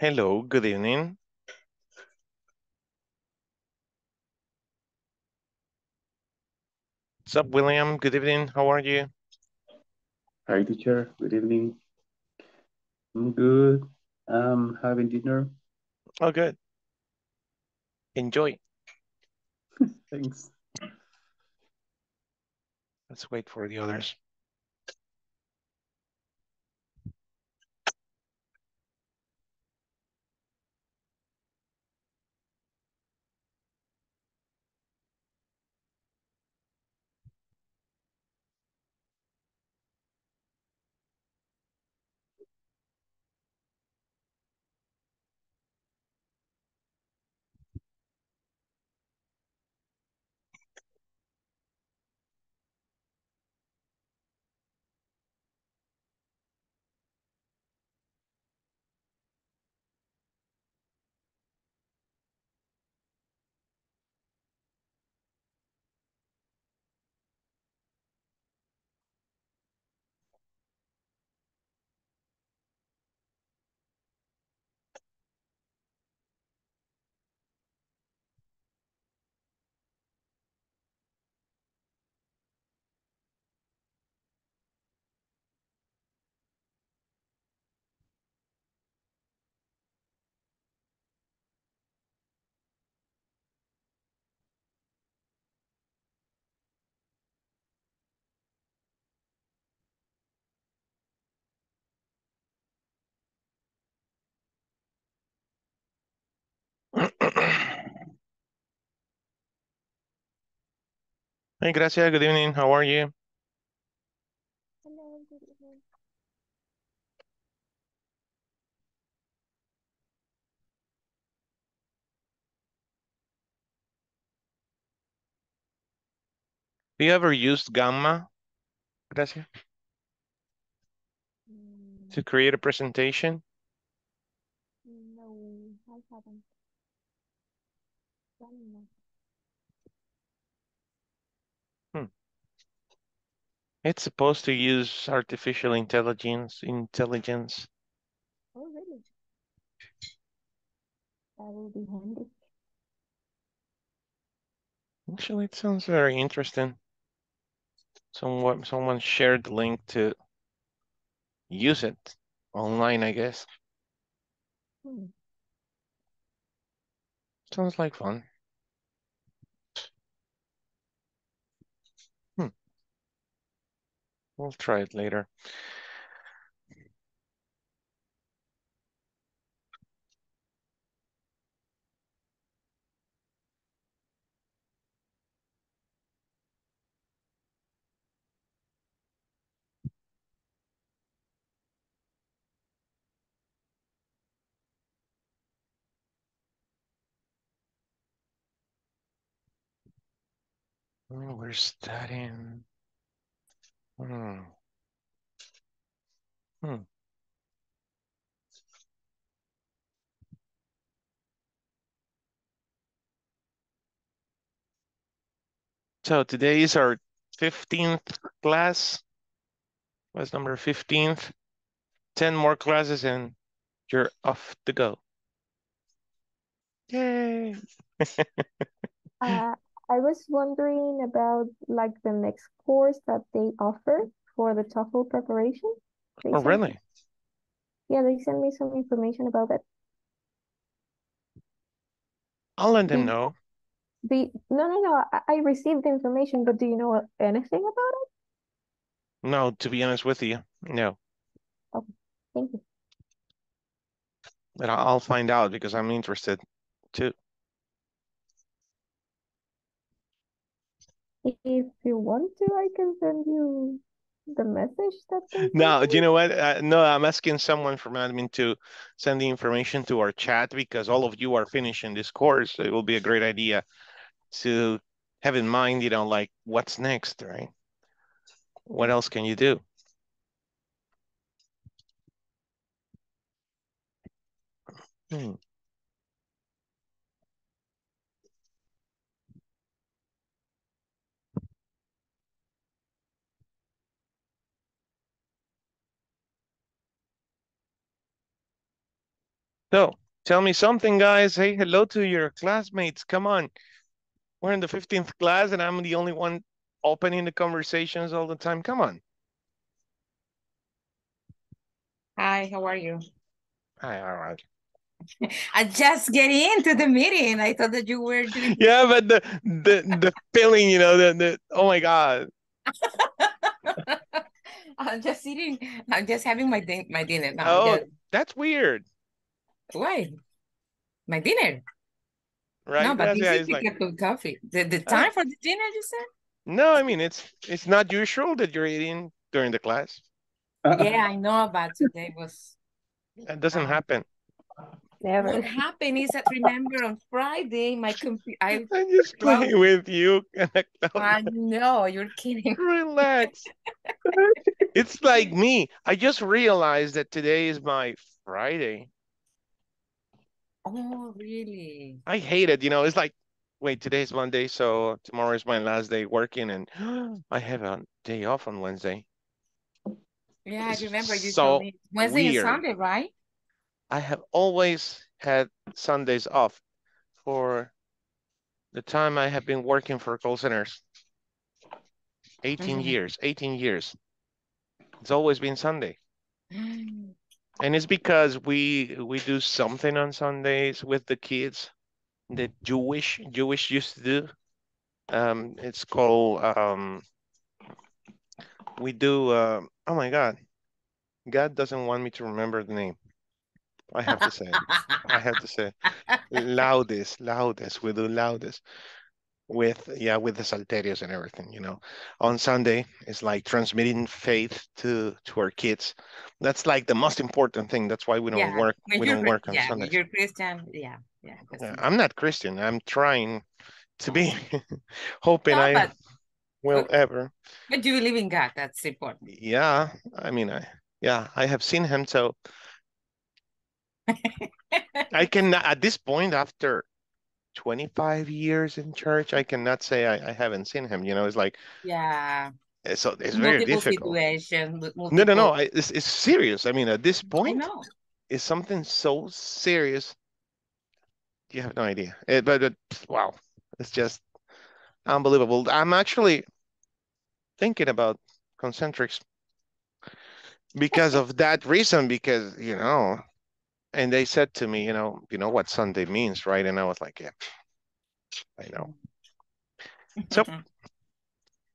Hello, good evening. What's up, William? Good evening. How are you? Hi, teacher. Good evening. I'm good. I'm having dinner. Oh, good. Enjoy. Thanks. Let's wait for the others. Hey, Gracia, good evening. How are you? Hello, good evening. Do you ever used Gamma, Gracia, Mm, to create a presentation? no, I haven't. Done that. It's supposed to use artificial intelligence, intelligence. Oh, really? That will be handy. Actually, it sounds very interesting. Someone, someone shared the link to use it online, I guess. Hmm. Sounds like fun. We'll try it later. Oh, we're studying. Hmm. Hmm. So today is our 15th class. Class number 15th. 10 more classes and you're off to go. Yay. Uh, I was wondering about like the next course that they offer for the TOEFL preparation. They Oh, really? Yeah, they sent me some information about it. I'll let them know. The no, no, no. I, I received the information, but do you know anything about it? No, to be honest with you, no. Okay, thank you. But I'll find out because I'm interested too. If you want to, I can send you the message that No, do you know what? Uh, no, I'm asking someone from admin to send the information to our chat because all of you are finishing this course. It will be a great idea to have in mind, you know, like what's next, right? What else can you do? Hmm. So tell me something, guys. Say hello to your classmates. Come on. We're in the 15th class and I'm the only one opening the conversations all the time. Come on. Hi, how are you? Hi, all right. I just get into the meeting. I thought that you were doing. Yeah, but the the the feeling, you know, the, the oh my god. I'm just eating. I'm just having my din my dinner now. Oh, that's weird, why? My dinner. right? No, but Gracia this is is like, cup coffee. The the time for the dinner, you said? no, I mean it's it's not usual that you're eating during the class. Yeah, I know, but today was. That doesn't Ah. happen. Never. What happened is that remember on Friday my computer. I I'm just Well- playing with you. I know you're kidding. Relax. it's like me. I just realized that today is my Friday. Oh, really? I hate it. You know, it's like, wait, today's Monday, so tomorrow is my last day working, and I have a day off on Wednesday. Yeah, I remember you so told me Wednesday and. Sunday, right? I have always had Sundays off for the time I have been working for call centers. 18 Mhm. years, 18 years. It's always been Sunday. And it's because we we do something on Sundays with the kids that Jewish Jewish used to do. Um, it's called um, we do uh, oh my God, God doesn't want me to remember the name. I have to say. I have to say Laudes, Laudes. We do Laudes with yeah with the salterios and everything. You know, on Sunday it's like transmitting faith to to our kids. That's like the most important thing. That's why we don't Yeah, work. When We don't work on yeah, when Sundays. you're Christian, yeah, yeah. Yeah. I'm not Christian. I'm trying to be, hoping No, I but will but- ever. but you believe in God. That's important. Yeah, I mean, I yeah, I have seen him. So I can at this point after 25 years in church, I cannot say I, I haven't seen him. You know, it's like Yeah, eh, so it's very multiple difficult. situations. No, no, no. I, it's it's serious. I mean, at this point, it's something so serious. You have no idea. It, but it, wow, it's just unbelievable. I'm actually thinking about concentrics because of that reason. Because you know, and they said to me, you know, you know what Sunday means, right? And I was like, yeah, I know. So-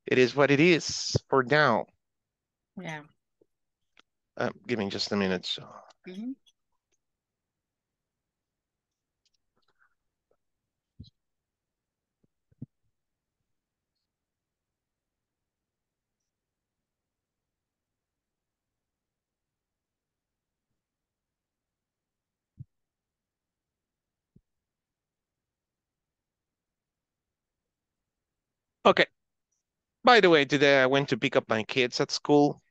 It is what it is for now. yeah. Uh, give me just a minute. So. Mhm. Okay. By the way, today I went to pick up my kids at school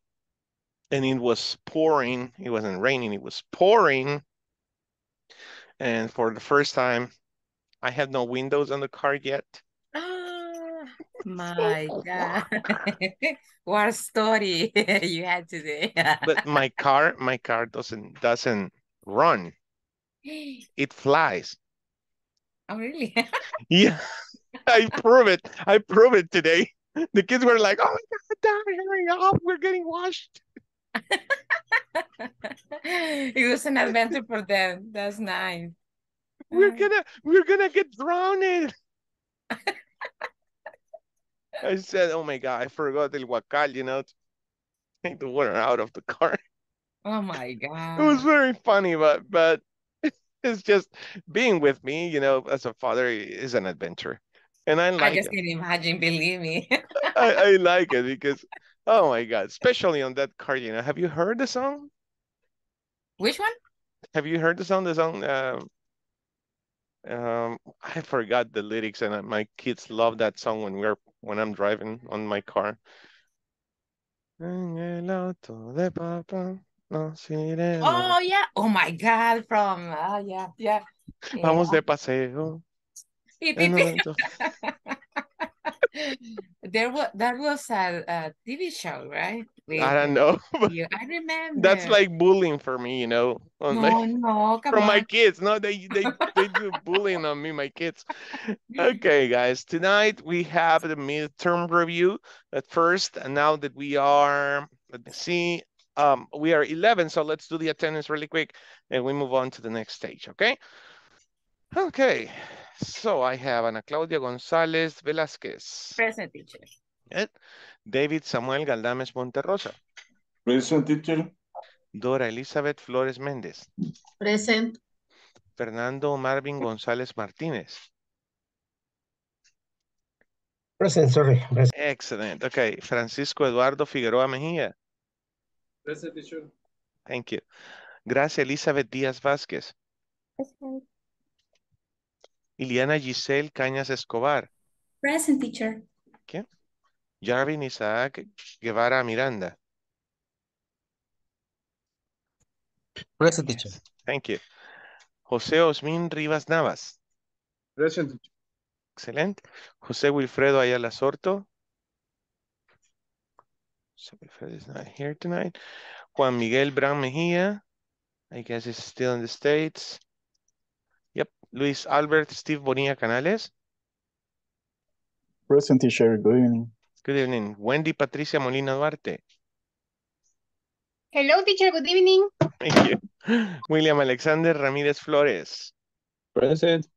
and it was pouring. It wasn't raining, it was pouring. And for the first time, I had no windows on the car yet. Ah, my God. What a story you had today. But my car, my car doesn't doesn't run. It flies. Oh, really? Yeah, I prove it. I prove it today. The kids were like, "Oh my God, Dad, hurry up! We're getting washed." It was an adventure for them. That's nice. We're gonna we're gonna get drowned. I said, "Oh my God, I forgot el huacal, you know, take the water out of the car." Oh my God! It was very funny, but but it's just being with me, you know, as a father is an adventure, and I I just it. can imagine, believe me. I, I like it because, oh my God, especially on that car. Have you heard the song? Which one? Have you heard the song? The song, um, um, I forgot the lyrics, and uh, my kids love that song when we're when I'm driving on my car. En el auto de papá nos iremos. Oh, yeah. Oh my God. From, uh, yeah, yeah. Vamos Yeah. de paseo. Beep, en beep, el beep. auto. There was that was a, a TV show, right? with I don't know. I remember. That's like bullying for me, you know, on my no, no, come from my kids. No, they they they do bullying on me, my kids. Okay, guys. Tonight we have the midterm review at first, and now that we are, let me see, um, we are 11, so let's do the attendance really quick, and we move on to the next stage, okay? Okay, so I have Ana Claudia González Velázquez, Present teacher. eh, David Samuel Galdames Monterrosa, Present teacher. Dora Elizabeth Flores Méndez, Present. Fernando Marvin González Martínez. Present, sorry. Present. Excellent. Okay, Francisco Eduardo Figueroa Mejía. Present teacher. Thank you. Gracia Elizabeth Díaz Vázquez. Present. Iliana Giselle Cañas Escobar. Present teacher. Jarvin Isaac Guevara Miranda. Present teacher. Thank you. José Osmin Rivas Navas. Present teacher. Excelente. José Wilfredo Ayala Sorto. José Wilfredo is not here tonight. Juan Miguel Bran Mejía. I guess he's still in the States. Yep. Luis Albert Steve Bonilla Canales. Present teacher. Good evening. Good evening. Wendy Patricia Molina Duarte. Hello teacher, good evening. Thank you. William Alexander Ramirez Flores. Present.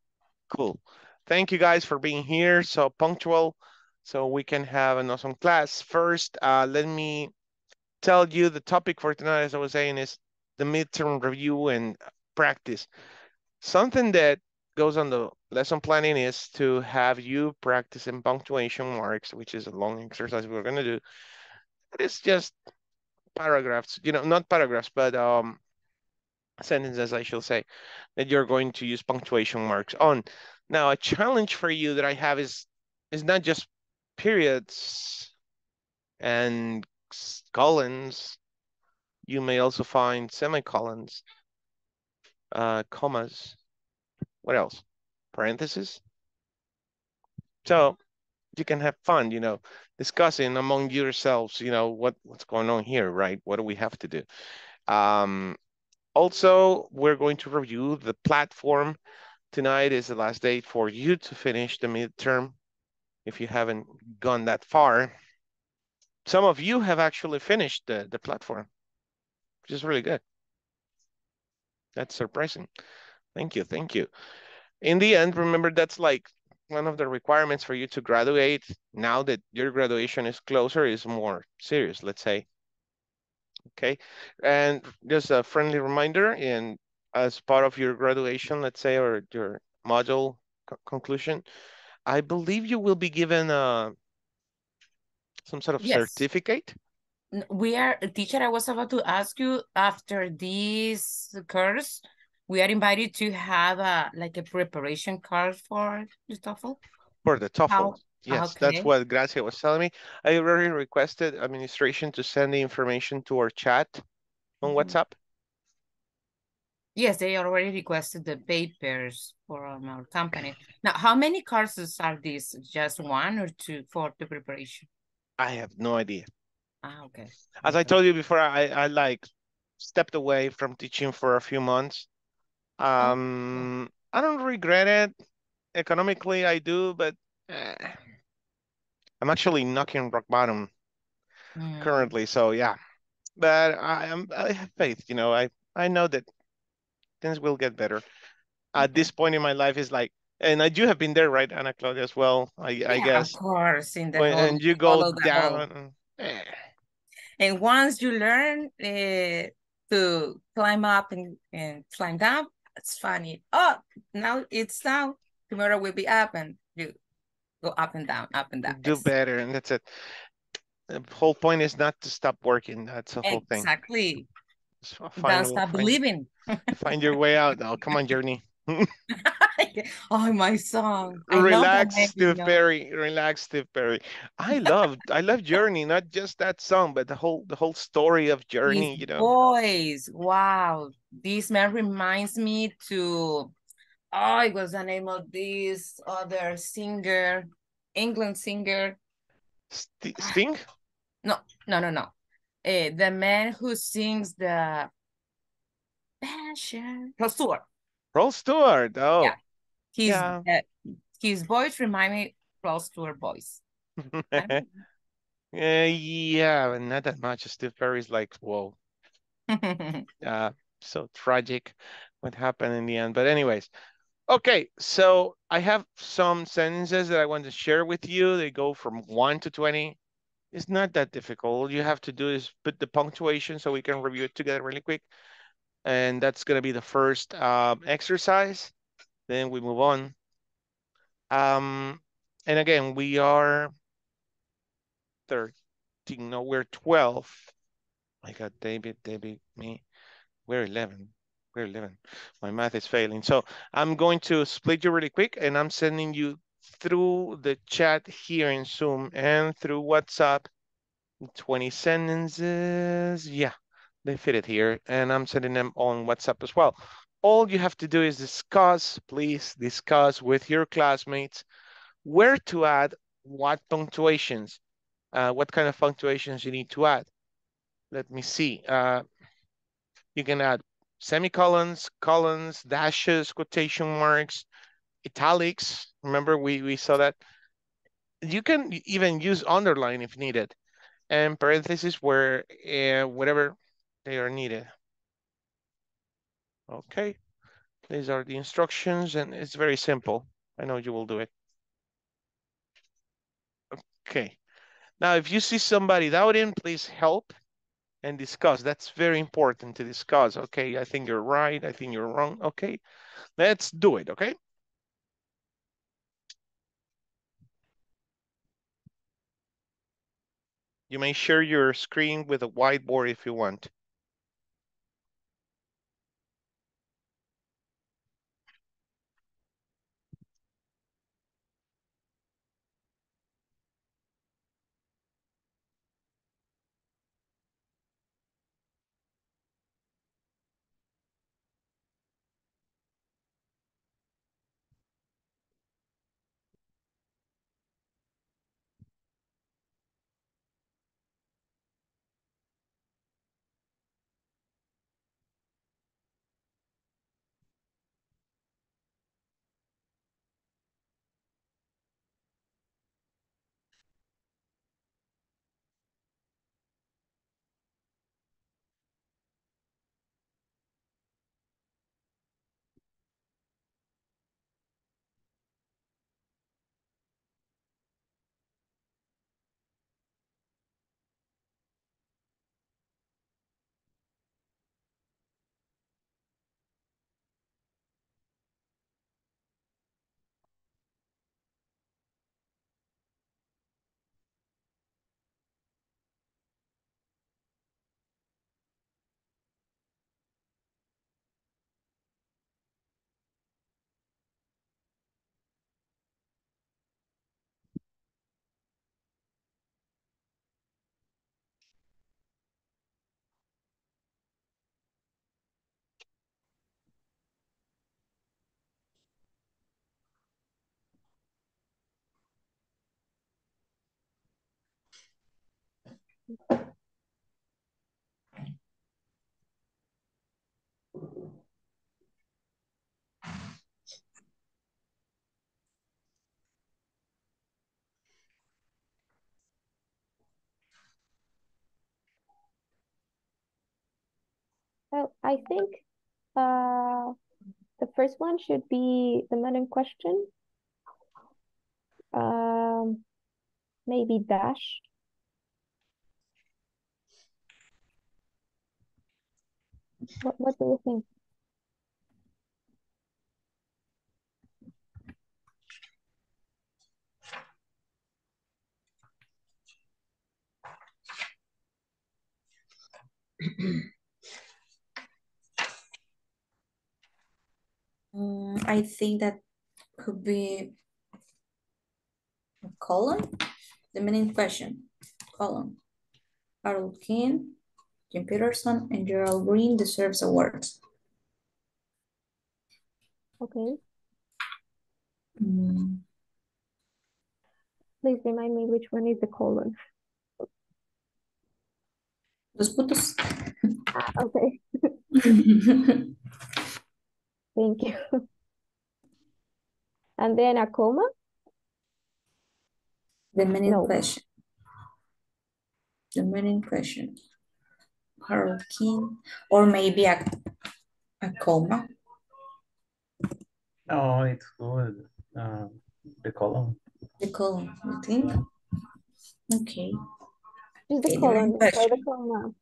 Cool. Thank you guys for being here. So punctual, so we can have an awesome class. First, uh, let me tell you the topic for tonight, as I was saying, is the midterm review and practice. Something that goes on the lesson planning is to have you practice in punctuation marks, which is a long exercise we're gonna do. It's just paragraphs, you know, not paragraphs, but um, sentences, I shall say, that you're going to use punctuation marks on. Now, a challenge for you that I have is is not just periods and colons. You may also find semicolons, uh, commas. What else? Parentheses. So you can have fun, you know, discussing among yourselves, you know, what what's going on here, right? What do we have to do? Um, also, we're going to review the platform. Tonight is the last date for you to finish the midterm. If you haven't gone that far, some of you have actually finished the, the platform, which is really good. That's surprising. Thank you, thank you. In the end, remember that's like one of the requirements for you to graduate. Now that your graduation is closer, is more serious, let's say. Okay, and just a friendly reminder, and as part of your graduation, let's say, or your module co- conclusion, I believe you will be given uh, some sort of Yes. certificate. We are, teacher, I was about to ask you, after this course, we are invited to have a, like a preparation card for the TOEFL? For the TOEFL, How- yes, that's what Gracia was telling me. I already requested administration to send the information to our chat on Mhm. WhatsApp. Yes, they already requested the papers from our company. Now, how many courses are these? Just one or two for the preparation? I have no idea. Ah, okay. As I told you before, I, I like stepped away from teaching for a few months. Um, I don't regret it. Economically, I do, but eh, I'm actually knocking rock bottom Mm, currently. So yeah, but I am I have faith. You know, I I know that things will get better. At this point in my life, is like, and I do have been there, right, Anna Claudia, as well. I I Yeah, guess Of course, in the when whole, and you follow go the whole- down. eh, And once you learn uh, to climb up and, and climb down, it's funny. Oh, now it's down. Tomorrow will be up and you go up and down, up and down. do better, and that's it. The whole point is not to stop working. That's the whole thing. Exactly. Don't stop find, believing. find your way out. Oh, come on, Journey. oh, my song. I Relax, Steve? Perry. Relax, Steve Perry. I love, I love Journey. Not just that song, but the whole, the whole story of Journey. His You know, voice. Wow. This man reminds me to oh, it was the name of this other singer, England singer. St- Sting. No, no, no, no. uh, the man who sings the passion, Stewart. Rod Stewart. Oh, Yeah. His, Yeah. uh, his voice remind me Rod Stewart voice. Uh, yeah, but not that much. Steve Perry's like, whoa, uh, so tragic what happened in the end. But anyways, okay, so I have some sentences that I want to share with you. They go from one to 20. It's not that difficult. All you have to do is put the punctuation so we can review it together really quick. And that's going to be the first um, exercise. Then we move on. Um, and again, we are 13, no, we're 12. I got David, David, me. We're 11. We're 11. My math is failing. So I'm going to split you really quick and I'm sending you through the chat here in Zoom and through WhatsApp. 20 sentences. Yeah, they fit it here. And I'm sending them on WhatsApp as well. All you have to do is discuss, please discuss with your classmates where to add what punctuations, uh, what kind of punctuations you need to add. Let me see. Uh, you can add semicolons, colons, dashes, quotation marks, italics. Remember, we, we saw that. You can even use underline if needed, and parentheses where uh, whatever they are needed. Okay, these are the instructions, and it's very simple. I know you will do it. Okay, now if you see somebody doubting, please help and discuss. That's very important to discuss. Okay, I think you're right. I think you're wrong. Okay, let's do it. Okay. You may share your screen with a whiteboard if you want. Well, I think uh, the first one should be the in question. Um, maybe dash. What, what do you think? Mm, I think that could be a colon. The main question, colon. Harold King, Jim Peterson, and Gerald Green deserves awards. Okay, Mm, please remind me which one is the colon. Los puntos. Ah, okay, thank you. And then a comma? The meaning No. question. The meaning question. Harold King, or maybe a, a comma. No, it's good. Um, the column. The column, you think? Okay. Just the the main colon, why the question. comma?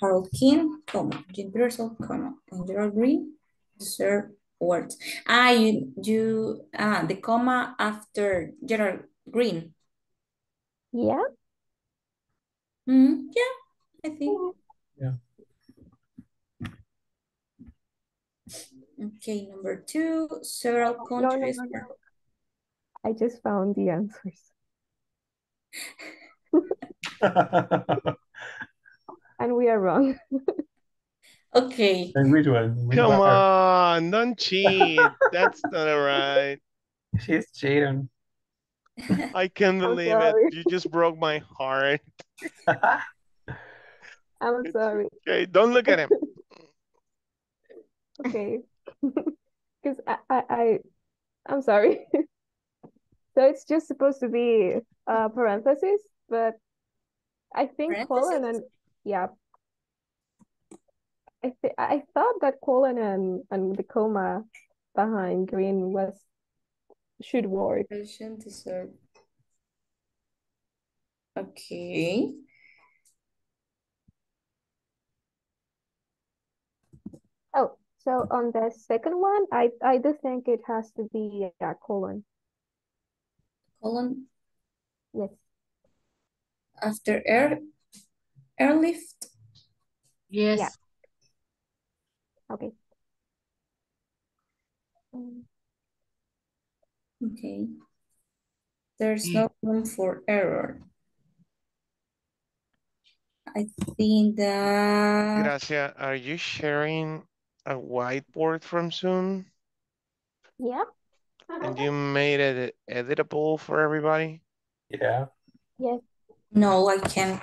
Harold King, comma, Jim Peterson, comma, and Gerald Green deserve words. Ah, you, you, ah, the comma after General Green. Yeah, Hmm, yeah, I think. Yeah. Okay, number two, several no, no, countries. no, no. I just found the answers. And we are wrong. Okay, And which one? Which Come one are- on, don't cheat. That's not all right. She's cheating. I can't believe it. You just broke my heart. I'm sorry. Okay, don't look at him. Okay. Because I, I, I, I'm sorry. So it's just supposed to be uh parentheses, but I think colon and yeah. I th I thought that colon and and the comma behind green was should work. Okay, Oh, so on the second one, I I do think it has to be a colon. Colon? Yes. after air, airlift. Yeah. Yes, Okay. Mm, Okay. There's no room for error. I think that Gracia, are you sharing a whiteboard from Zoom? Yep. And you made it editable for everybody? Yeah. Yes. no, I can't.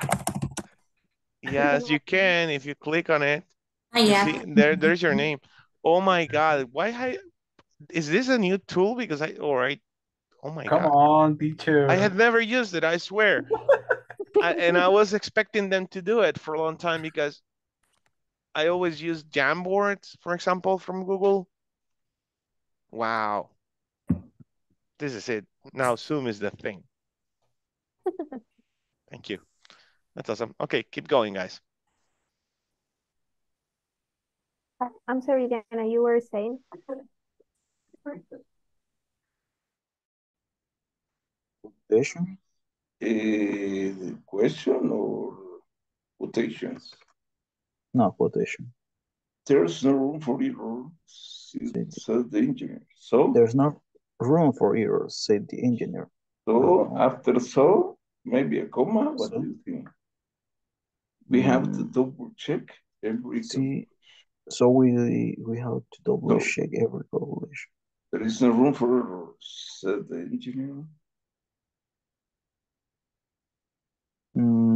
Yes, you can if you click on it. Ah, You yeah. see, there, there's your name. Oh my God, why I, is this a new tool? Because I, all right. Oh my Come God. Come on, teacher. I had never used it, I swear. I, and I was expecting them to do it for a long time because I always use Jamboards, for example, from Google. Wow. This is it. Now Zoom is the thing. Thank you. That's awesome. Okay, keep going, guys. I- I'm sorry, Diana, you were saying? Quotation? Eh, question or quotations? No, quotation. There's no room for error, said the engineer. So, There's no room for errors, said the engineer. so after so, maybe a comma, what do you think? We have to Mm. double check every, See, so we we have to double No. check every calculation. there is no room for errors, said the engineer. Mm,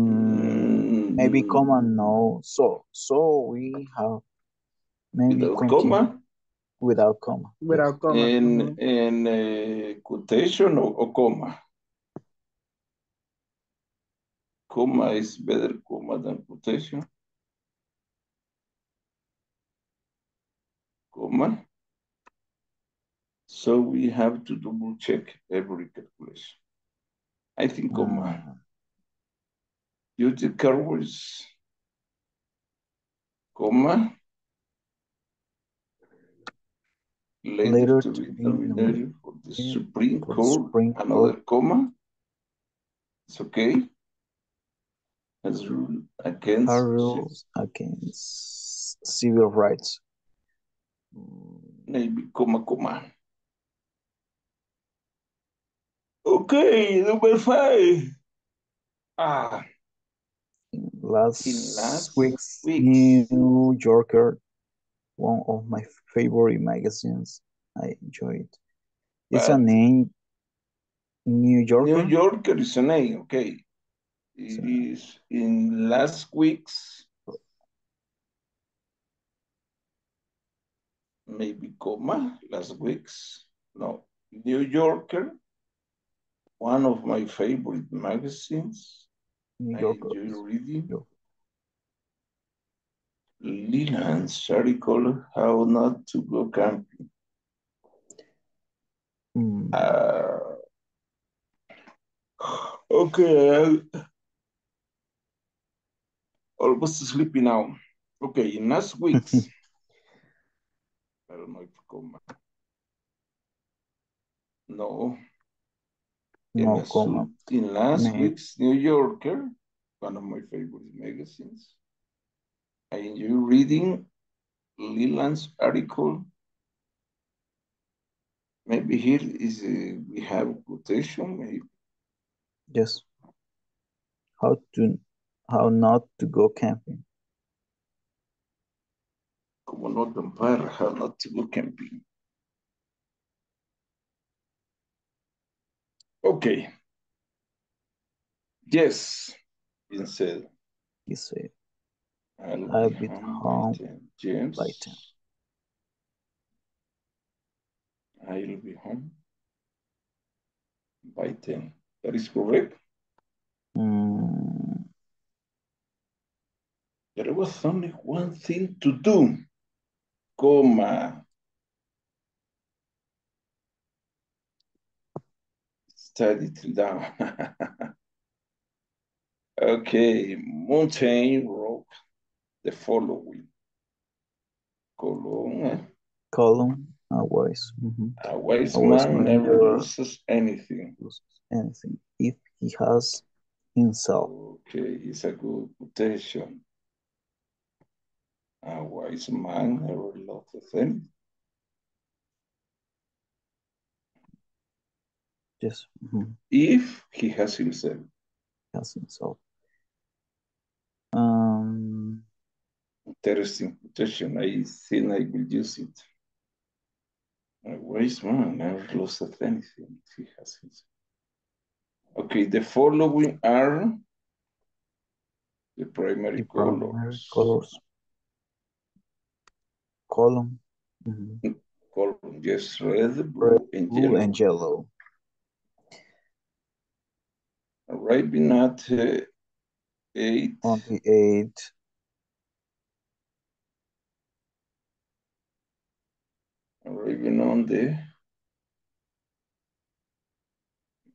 maybe comma Mm, no. So so we have maybe Without comma, without comma. Without comma. in, mhm. in uh, quotation or, or comma? Comma is better comma than quotation. Comma. So we have to double check every calculation. I think comma. Use the. Comma. Later Later to to be nominated for the Supreme for the Court, another comma. It's okay. As rule against. Our rules against civil rights. Maybe comma, comma. Okay, number five. Ah, Last, In last week's week's- New Yorker, one of my favorite magazines. I enjoy it. It's a name, New Yorker. New Yorker is a name, okay. It is in last week's, maybe comma, last week's, no, New Yorker, one of my favorite magazines. Yorker. enjoy reading. York. Leland's article, How Not to Go Camping. Mm, Uh, okay, almost sleepy now. Okay, in last week's, I don't know if comma. No. In, in last week's New Yorker, one of my favorite magazines, I enjoy reading Leland's article. Maybe here is a, we have a quotation, maybe. Yes. How to how not to go camping. Como no how not to go camping. Okay. Yes, said. He said. I'll, I'll be home by 10. James. by 10. I'll be home by 10. That is correct. Mm, There was only one thing to do, comma. Study it down. okay, mountain rock, the following. Colon, eh? column. A wise. mhm, a wise A wise man man never never- loses anything. loses Anything if he has himself. Okay, it's a good quotation. A wise man never loses anything. Yes. mhm, If he has himself. has himself. Um. Interesting quotation. I think I will use it. A wise man never loses anything if he has himself. Okay, the following are the primary The primary colors. colors. Column. mhm, Color, yes, red, blue, and Blue yellow. and yellow. Arriving at uh, eight, On the eight. arriving on the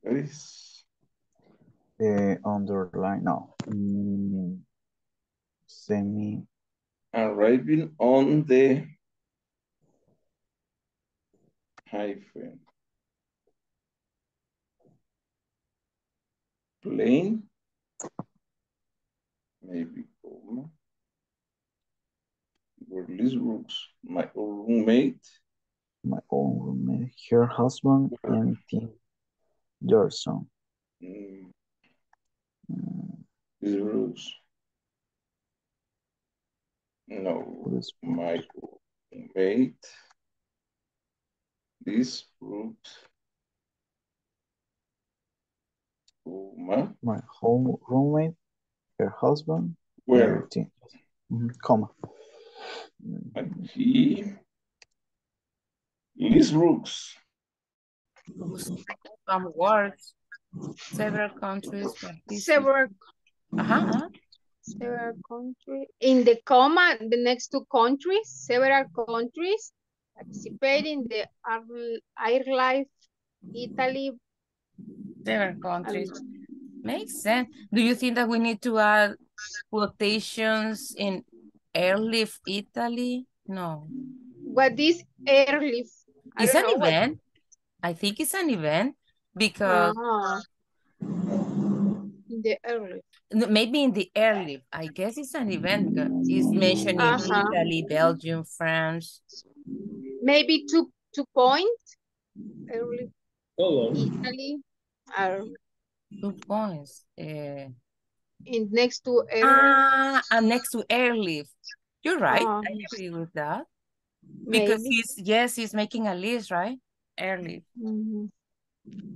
what is The underline. No. Mm, semi. arriving on the hyphen. Plane, maybe comma. Where Liz Brooks, my old roommate, My old roommate, her husband, and Tim Gerson. mm, Mm, Brooks. No, my roommate. Liz Brooks. Comma, My home roommate, her husband, where and Tim. Mhm, Comma. And he, Liz Brooks, Some words. Several countries. Several, Uh-huh. several countries. In the comma, the next two countries, several countries participate in the Ar- Airlift, Italy. Several countries. Makes sense. Do you think that we need to add quotations in Airlift Italy? No. What is Airlift? I It's an know what- event. I think it's an event because Ah. In the Airlift. maybe in the airlift, I guess it's an event. because It's mentioning Uh-huh. Italy, Belgium, France. Maybe two, two points. Airlift, Italy, are Two points. Uh, in next to Airlift. ah, and next to airlift. You're right. Ah. I agree with that. Because Maybe. he's, yes, he's making a list, right? Airlift. Mhm.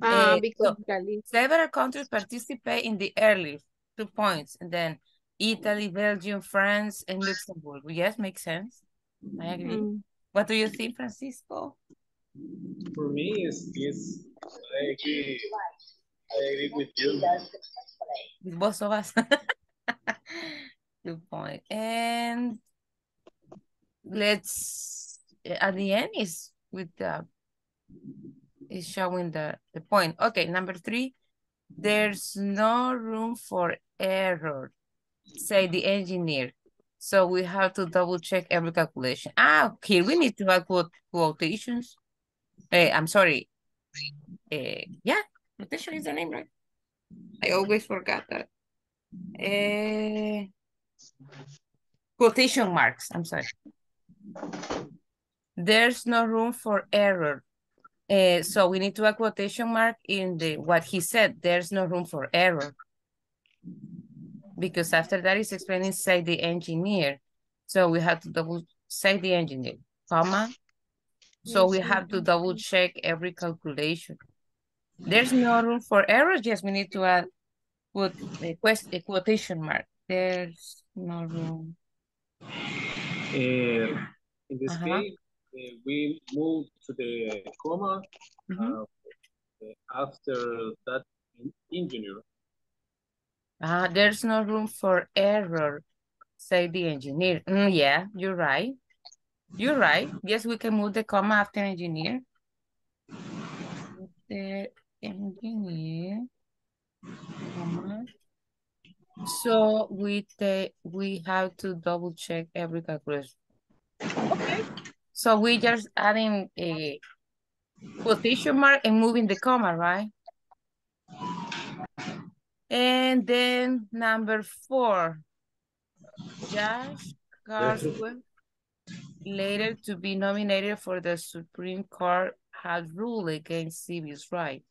Ah, Eh, because so- Several countries participate in the airlift. two points. And then Italy, Belgium, France, and Luxembourg. Yes, makes sense. I agree. Mm. What do you think, Francisco? For me, it's, is I agree. I agree with you. With both of us. Good point. And let's at the end is with the is showing the the point. Okay, number three. There's no room for error, say the engineer. So we have to double check every calculation. Ah, here we need to have quote, quotations. Eh, I'm sorry. Eh, yeah, quotation is the name, right? I always forgot that. Eh, quotation marks, I'm sorry. There's no room for error. Uh, so we need to add quotation mark in the what he said. There's no room for error. Because after that is explaining say the engineer. So we have to double say the engineer, comma. So we have to double check every calculation. There's no room for errors. Yes, we need to add put a, quest, a quotation mark. There's no room. Uh, in this Uh-huh. case, uh, we move to the comma Mhm. uh, after that engineer. Ah, there's no room for error, say the engineer. Mm, yeah, you're right. You're right. Yes, we can move the comma after engineer. The engineer. So we take, we have to double check every calculation. Okay. So we just adding a quotation mark and moving the comma, right? And then number four, Josh Carswell, later to be nominated for the Supreme Court, had ruled against civil right.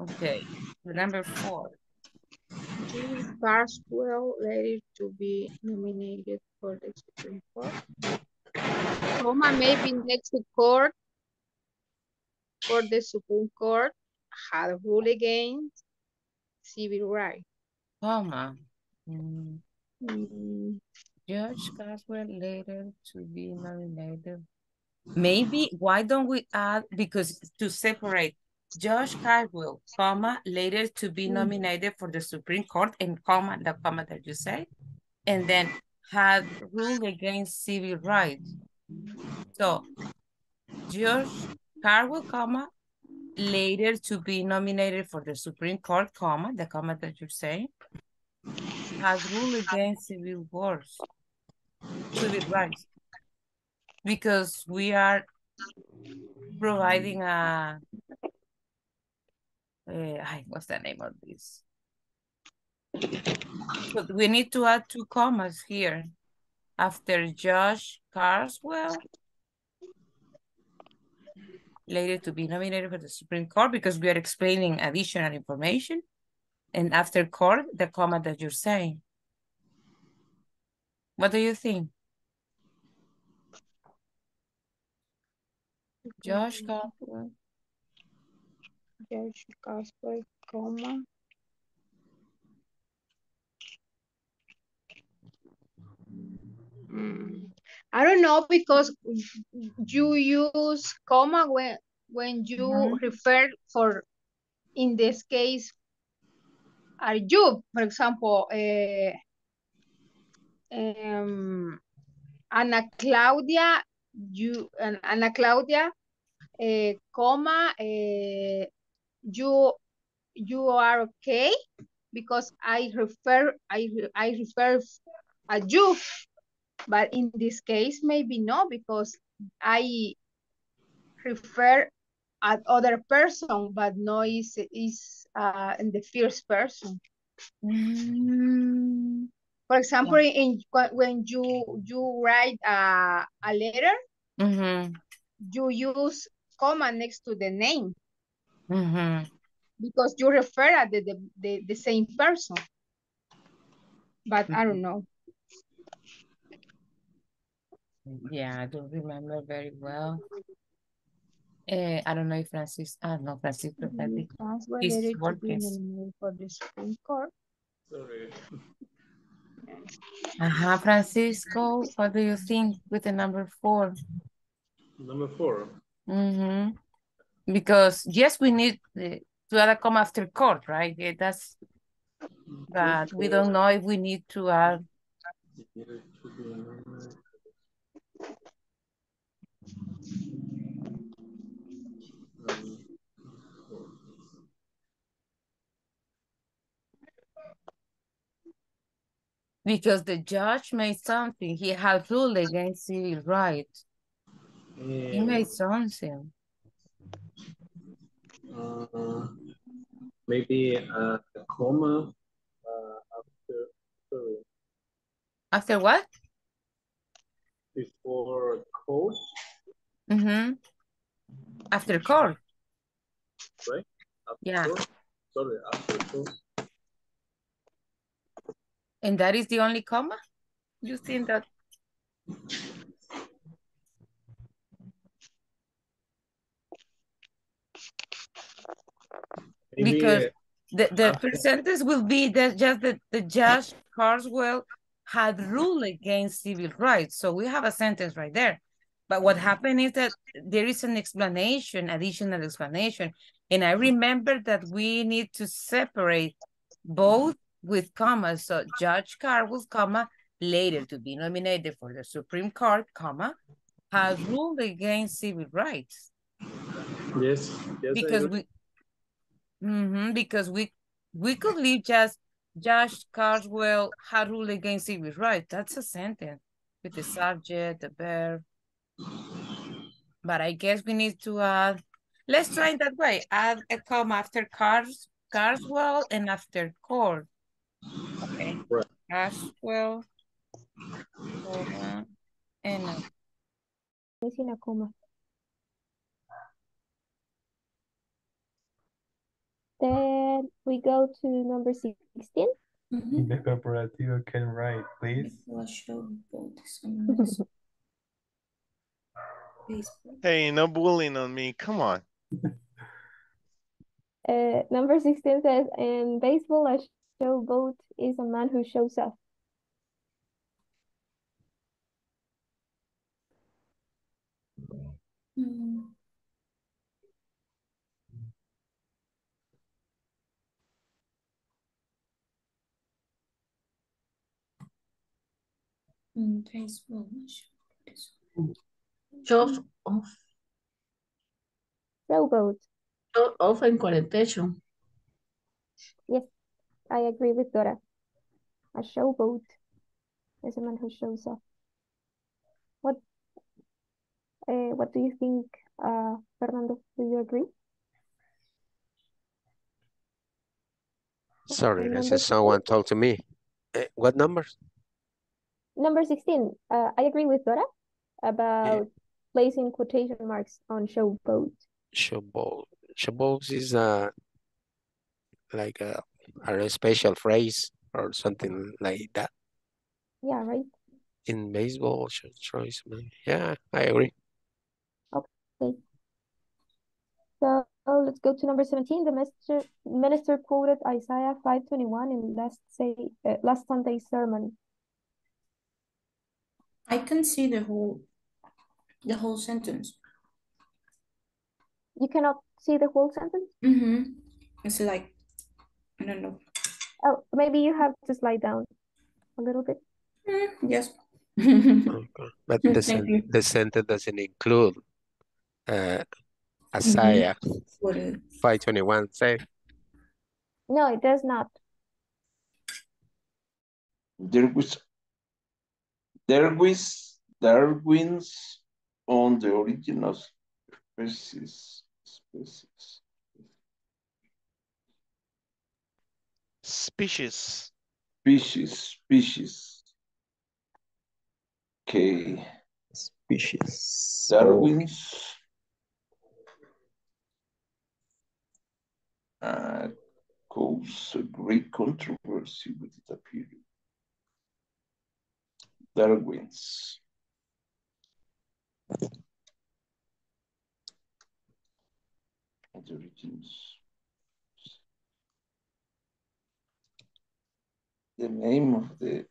Okay, number four. Jimmy Carswell later to be nominated for the Supreme Court. Comma maybe next to court for the Supreme Court had ruled against civil rights. Comma. Mm, Mm, Judge Carswell later to be nominated. Maybe, why don't we add, because to separate Josh Caldwell, comma, later to be Mm. nominated for the Supreme Court and comma, the comma that you say, and then had ruled against civil rights. So, Josh Caldwell, comma, later to be nominated for the Supreme Court, comma, the comma that you say, has ruled against civil wars, civil rights. Because we are providing a, uh, what's the name of this? But we need to add two commas here. After Josh Carswell, later to be nominated for the Supreme Court because we are explaining additional information. And after court, the comma that you're saying. What do you think? Josh Carswell. Comma. Mm, I don't know because you use comma when when you Mhm. refer for in this case are you for example uh, um, Ana Claudia you Ana Claudia uh, comma uh, you you are okay because I refer I I refer a you. But in this case maybe no because I refer at other person but no is is uh, in the first person. Mm, for example in when- you you write a, a letter mhm, you use comma next to the name mhm. because you refer at the, the, the, the same person. But I don't know. Yeah, I don't remember very well. Eh, I don't know if Francis, ah, no, Francisco, I think Transfer he's letter to working. for the Supreme Court. Sorry. Uh-huh, Francisco, what do you think with the number four? Number four. Mm-hmm. Because yes, we need to add a comma after court, right? That's, but we don't know if we need to add. Because the judge made something, he had ruled against civil rights. He made something. Uh, maybe uh, a comma uh, after sorry, After what? before code, Mm-hmm. After court. right? After Yeah. code. Sorry, after code. And that is the only comma? You think that? Maybe, Because uh, the, the first sentence will be that just that the judge Carswell had ruled against civil rights. So we have a sentence right there. But what happened is that there is an explanation, additional explanation. And I remember that we need to separate both with commas. So Judge Carswell, comma, later to be nominated for the Supreme Court, comma, has ruled against civil rights. yes, yes, because we hmm because we we could leave just Judge Carswell had ruled against civil right. That's a sentence with the subject, the verb. But I guess we need to add. Let's try it that way. Add a comma after Cars Carswell and after court. Okay. Right. Carswell. comma, and a Missing a comma. Then we go to number 16. Mhm. The corporativo can write, please. Before show both summons. Facebook. Hey, no bullying on me. Come on. Uh, number 16 says, in baseball, a showboat is a man who shows up. Mm. Mm, Facebook. Show off, Showboat. show off en 48. Yes, I agree with Dora. A showboat is a man who shows up. What, uh, what do you think, uh, Fernando? Do you agree? Sorry, And I number said someone talk to me. Eh, what numbers? Number 16, uh, I agree with Dora about placing quotation marks on showboat. Showboat. Showboats is a like a, a special phrase or something like that Yeah, right? in baseball. Choice. Yeah, I agree. Okay. So let's go to number 17. The minister, minister quoted Isaiah 5:21 in last say uh, last Sunday's sermon. I can see the whole the whole sentence. You cannot see the whole sentence? Mm-hmm. It's like I don't know. Oh, maybe you have to slide down a little bit. Mm, yes. Okay. But the, Thank sen the sentence doesn't include uh Isaiah What is 521 say. No, it does not. There was there was Darwin's on the original species species. Species. Species, species. Okay. Species. Darwin's uh, caused a great controversy with it appearing. Darwin's. The the name of the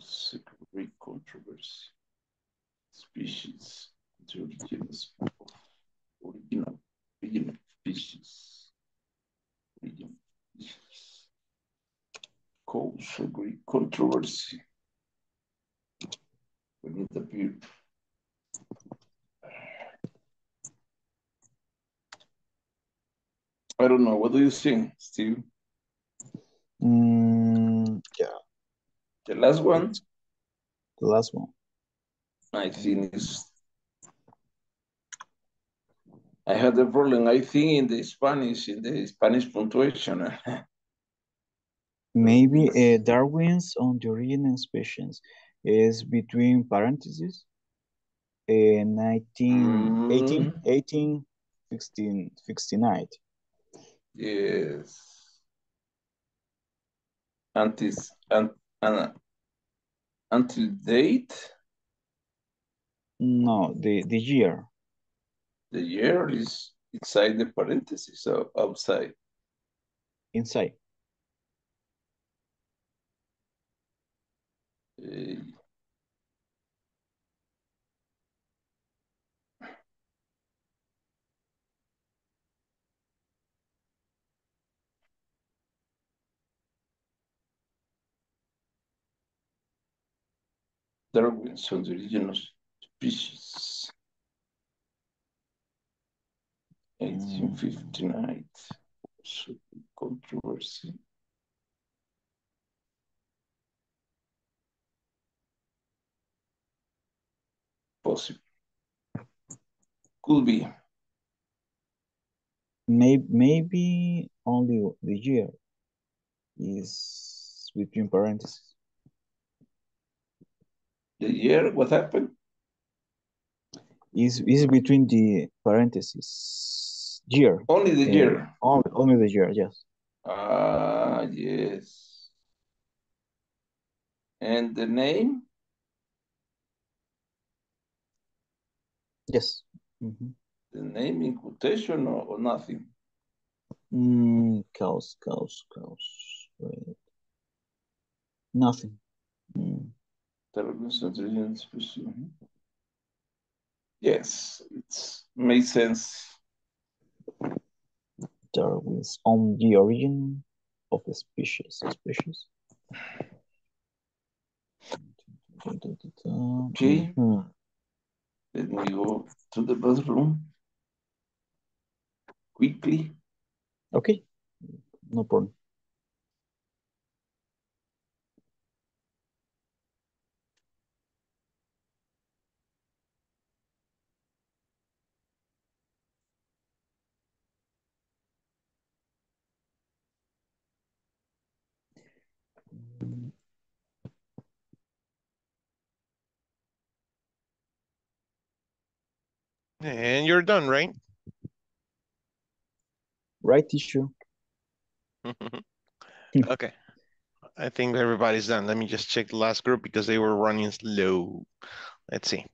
secret controversy species, the origins of original, original species, species, cause a great controversy when it appeared. I don't know. What do you think, Steve? Mm, yeah, The last one, the last one. I think is. I had a problem. I think in the Spanish, in the Spanish punctuation. Maybe uh, Darwin's on the origin of species is between parentheses. Uh, 19, 18, 18, 16, 69. yes. Until, un, un, until date, No, the, the year. the year is inside the parentheses so outside. Inside. Eh, Darwin's on the of species. 1859. So controversy. Possible. Could be. Maybe, maybe only the year is between parentheses. The year, what happened? Is is between the parentheses. Year. Only the Uh, year. Only, only the year, yes. Ah, yes. And the name? Yes. Mhm. The name in quotation or, or nothing? Mm, cows, cows, cows. Wait. Nothing. Mm. Darwin's origin species. Yes, it's makes sense. Darwin's on the origin of the species. Species. Okay. Mhm. Let me go to the bathroom quickly. Okay. No problem. And you're done, right? Right issue. Okay. I think everybody's done. Let me just check the last group because they were running slow. Let's see.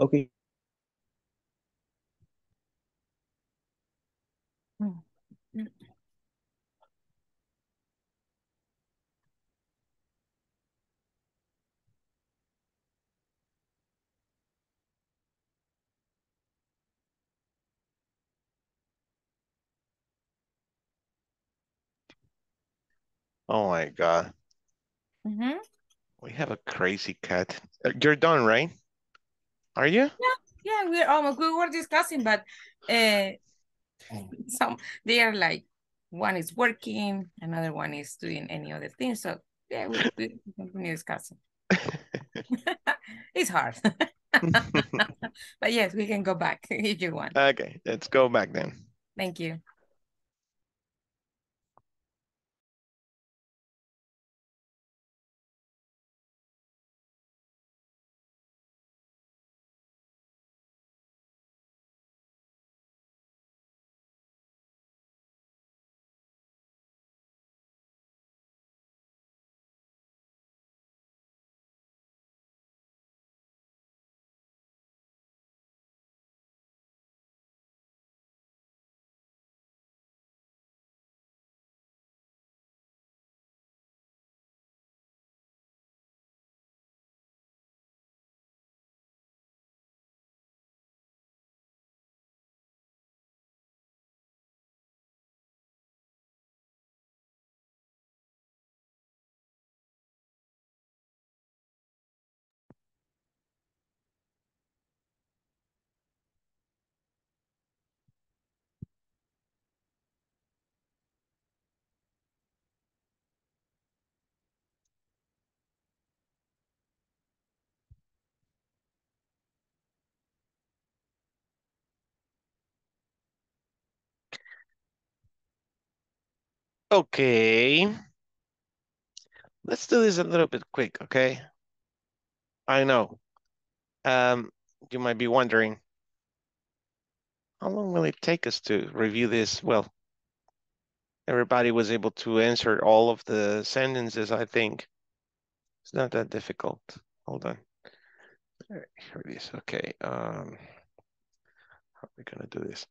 Okay. Oh my God. Mhm. We have a crazy cat. Uh, You're done, right? Are you? Yeah, yeah, we're almost, we were discussing, but uh, some, they are like, one is working, another one is doing any other thing. So yeah, we, we we continue discussing. It's hard. But yes, we can go back if you want. Okay, let's go back then. Thank you. Okay. Let's do this a little bit quick, okay? I know. Um, you might be wondering, how long will it take us to review this? Well, everybody was able to answer all of the sentences, I think. It's not that difficult. Hold on. Here it is. Okay. Um, how are we gonna do this?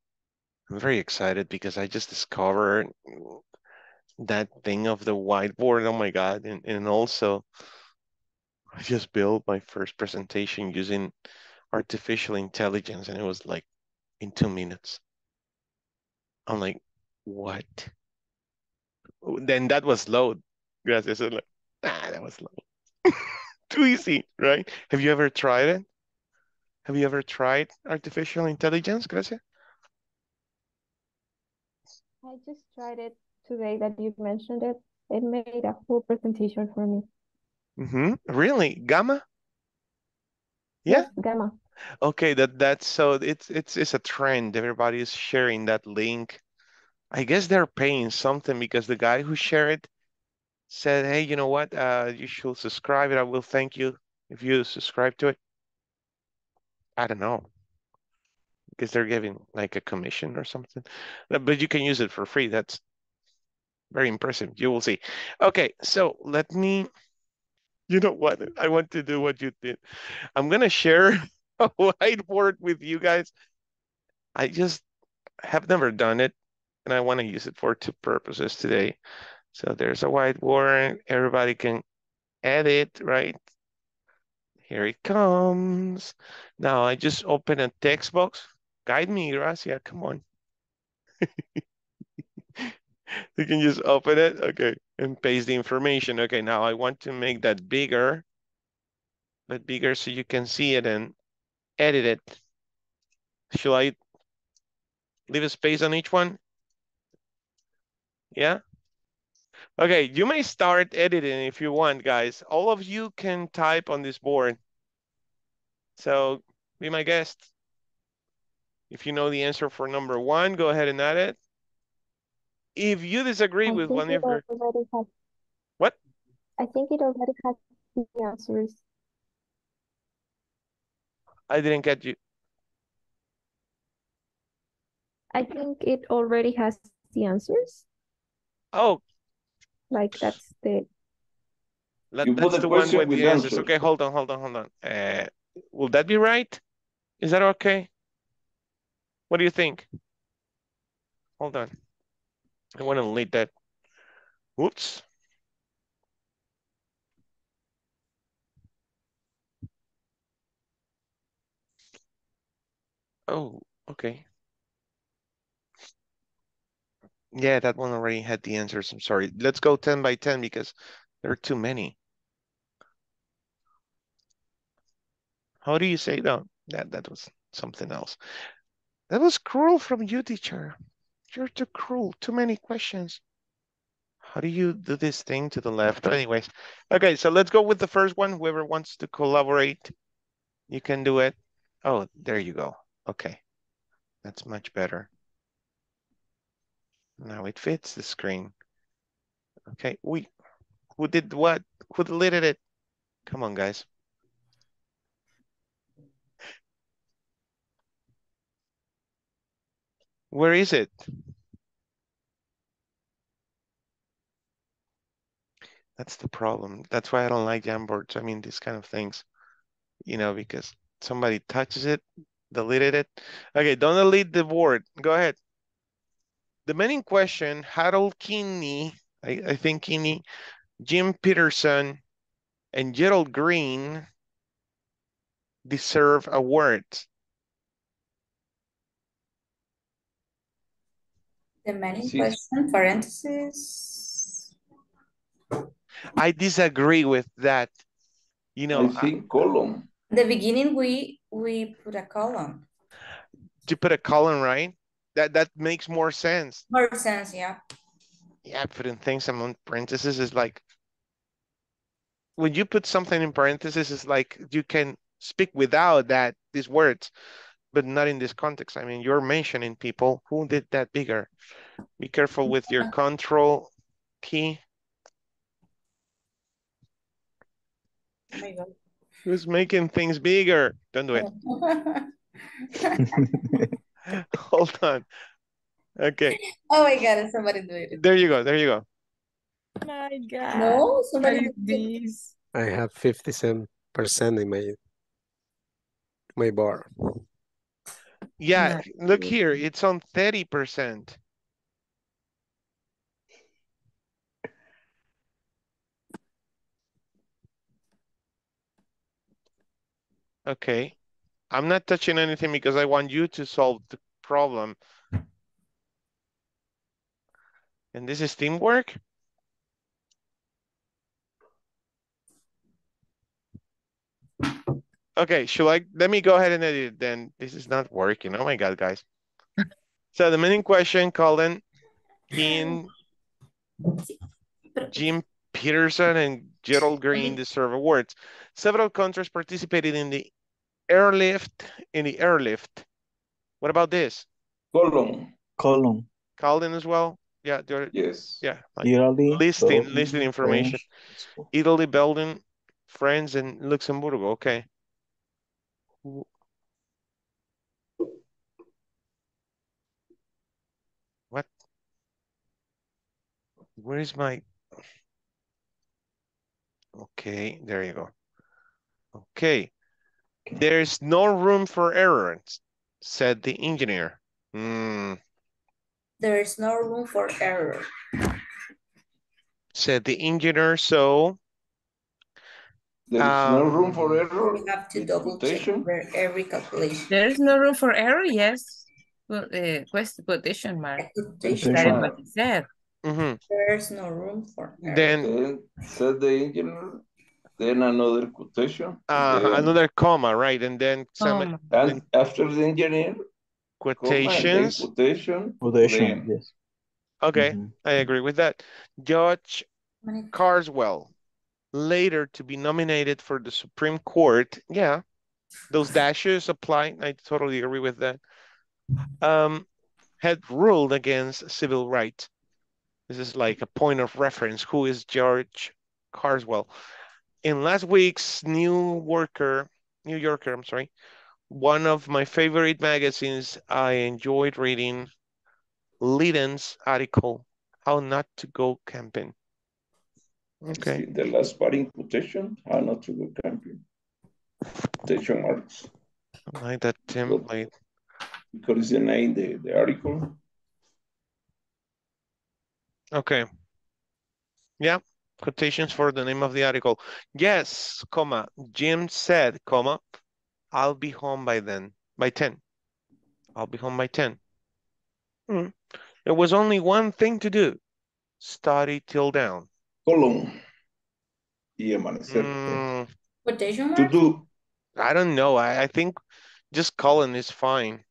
I'm very excited because I just discovered that thing of the whiteboard. Oh my God. And, and also I just built my first presentation using artificial intelligence and it was like in two minutes. I'm like, what? Then that was low. Gracias. I'm like, ah, that was low. Too easy, right? Have you ever tried it? Have you ever tried artificial intelligence, Gracia? I just tried it today that you mentioned it. It made a full presentation for me. Mm-hmm. Really? Gamma? Yeah. Yes, Gamma. Okay, that that's so it's it's it's a trend. Everybody is sharing that link. I guess they're paying something because the guy who shared it said, "Hey, you know what? Uh, you should subscribe it. I will thank you if you subscribe to it." I don't know. Because they're giving like a commission or something. But you can use it for free. That's very impressive. You will see. Okay, so let me you know what? I want to do what you did. I'm gonna share a whiteboard with you guys. I just have never done it and I want to use it for two purposes today. So there's a whiteboard. Everybody can edit, right? Here it comes. Now I just open a text box. Guide me, Gracia. Come on. you can just open it. Okay. And paste the information. Okay. Now I want to make that bigger, but bigger so you can see it and edit it. Should I leave a space on each one? Yeah. Okay, you may start editing if you want, guys. All of you can type on this board. So be my guest. If you know the answer for number one, go ahead and add it. If you disagree I with one of your, has, what? I think it already has the answers. I didn't get you. I think it already has the answers. Oh, Like that's the that, You that's the the one with with the answers. answers. Okay, hold on, hold on, hold on. Uh, will that be right? Is that okay? What do you think? Hold on. I want to delete that. Whoops. Oh, okay. Yeah, that one already had the answers. I'm sorry. Let's go 10 by 10 because there are too many. How do you say that? That that was something else. That was cruel from you, teacher. You're too cruel. Too many questions. How do you do this thing to the left? Anyways, okay, so let's go with the first one. Whoever wants to collaborate, you can do it. Oh, there you go. Okay, that's much better. Now it fits the screen. Okay, we, who did what? Who deleted it? Come on, guys. Where is it? That's the problem. That's why I don't like Jamboards. I mean, these kind of things, you know, because somebody touches it, deleted it. Okay, don't delete the board. Go ahead. The main question, Harold Kinney, I, I think Kinney, Jim Peterson, and Gerald Green deserve awards. The many Sí. question, parentheses. I disagree with that. You know, I think column. The beginning, we, we put a column. to put a column, right? That that makes more sense. More sense, yeah. Yeah, putting things among parentheses is like when you put something in parentheses, it's like you can speak without that these words, but not in this context. I mean, you're mentioning people who did that bigger. Be careful with your control key. Oh. Who's making things bigger? Don't do it. Hold on. Okay, Oh my God, somebody do it. there you go. There you go. Oh my God. No, somebody is do this? I have 57% in my my bar. Yeah, No. look here. It's on 30%. Okay. I'm not touching anything because I want you to solve the problem. And this is teamwork? Okay, should I, let me go ahead and edit it then. This is not working. Oh my God, guys. So the main question, Colin, in Jim Peterson and Gerald Green deserve awards. Several countries participated in the airlift, in the airlift. What about this? Column. Column. colon as well? Yeah, they're, Yes. yeah, like Italy. listing, Belgium, listing information. French, Italy, Belgium, France, and Luxembourg. Okay. Wh- What? Where is my? Okay, there you go. Okay. There's no room for errors, said the engineer. Hmm, There is no room for error. said the engineer, so There is no Um, room for error. We have to in double check quotation. for every calculation. There is no room for error, yes. Well, uh, question quotation mark. Quotation mark. what he said. mhm. There's no room for error. Then Then said the engineer, then another quotation. uh, then- another comma, right? And then some Comma. And after the engineer, comma, quotations. quotation. Quotation, then- yes. Okay, Mhm. I agree with that. Judge Many- Carswell, later to be nominated for the Supreme Court. Yeah, those dashes apply. I totally agree with that. Um, had ruled against civil rights. This is like a point of reference. Who is George Carswell? In last week's New Worker, New Yorker, I'm sorry, one of my favorite magazines, I enjoyed reading Liden's article, How Not to Go Camping. Okay. The last part in quotation, how not to go camping. Quotation marks, I like that template. because it's the name, the, the article. Okay. Yeah, quotations for the name of the article. Yes, comma, Jim said, comma, I'll be home by then, by 10. I'll be home by 10. Hmm. There was only one thing to do. Study till down. Column. Y amanecer. Mm, Quotation To do, I don't know. I, I think just colon is fine.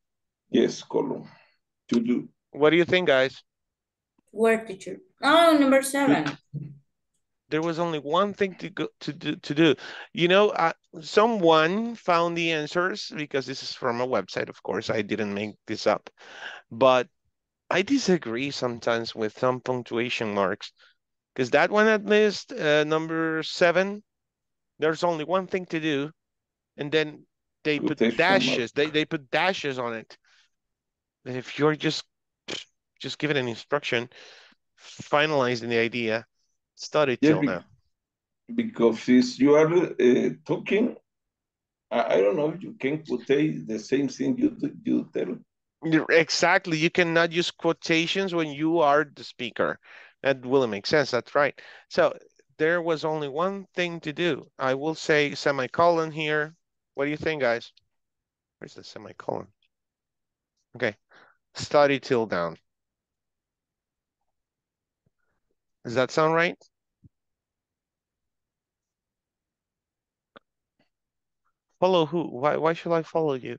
yes, column. To do. What do you think, guys? Word teacher. Oh, number seven. There was only one thing to go to do to do. You know, uh, someone found the answers because this is from a website, of course. I didn't make this up, but I disagree sometimes with some punctuation marks because that one at least, uh, number seven, there's only one thing to do, and then they put dashes. They they put dashes on it. And if you're just just given an instruction, finalizing the idea, study Yeah, till be- now. because if you are uh, talking, I, I don't know if you can quote the same thing you, do- you tell. Exactly. You cannot use quotations when you are the speaker. That will make sense. That's right. So there was only one thing to do. I will say semicolon here. What do you think, guys? Where's the semicolon? Okay. Study till down. Does that sound right? Follow who? Why, why should I follow you?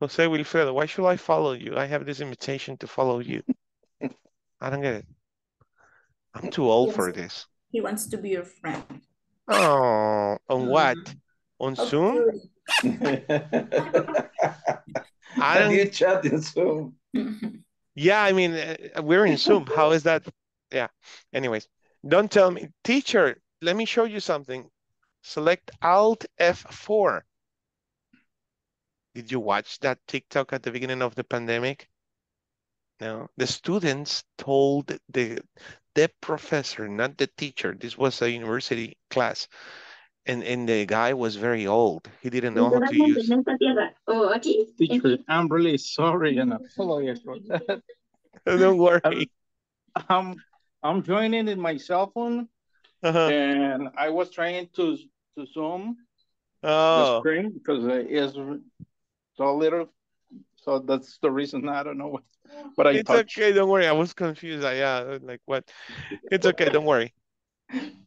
Jose Wilfredo, why should I follow you? I have this invitation to follow you. I don't get it. I'm too old for this. He wants to be your friend. Oh, on what? on Zoom? I How do you don't, chat in Zoom? yeah, I mean, uh, we're in Zoom. How is that? Yeah. Anyways, don't tell me, teacher, let me show you something. Select Alt F4. Did you watch that TikTok at the beginning of the pandemic? No, the students told the the professor, not the teacher. This was a university class, and and the guy was very old. He didn't know how to use. Teacher, I'm really sorry and I apologize for that. Don't worry. I'm I'm joining in my cell phone Uh-huh. and I was trying to to zoom the Oh, screen because it's so little. So that's the reason I don't know what, what I it's touched. okay. Don't worry. I was confused. I, yeah, like what? It's okay. Don't worry.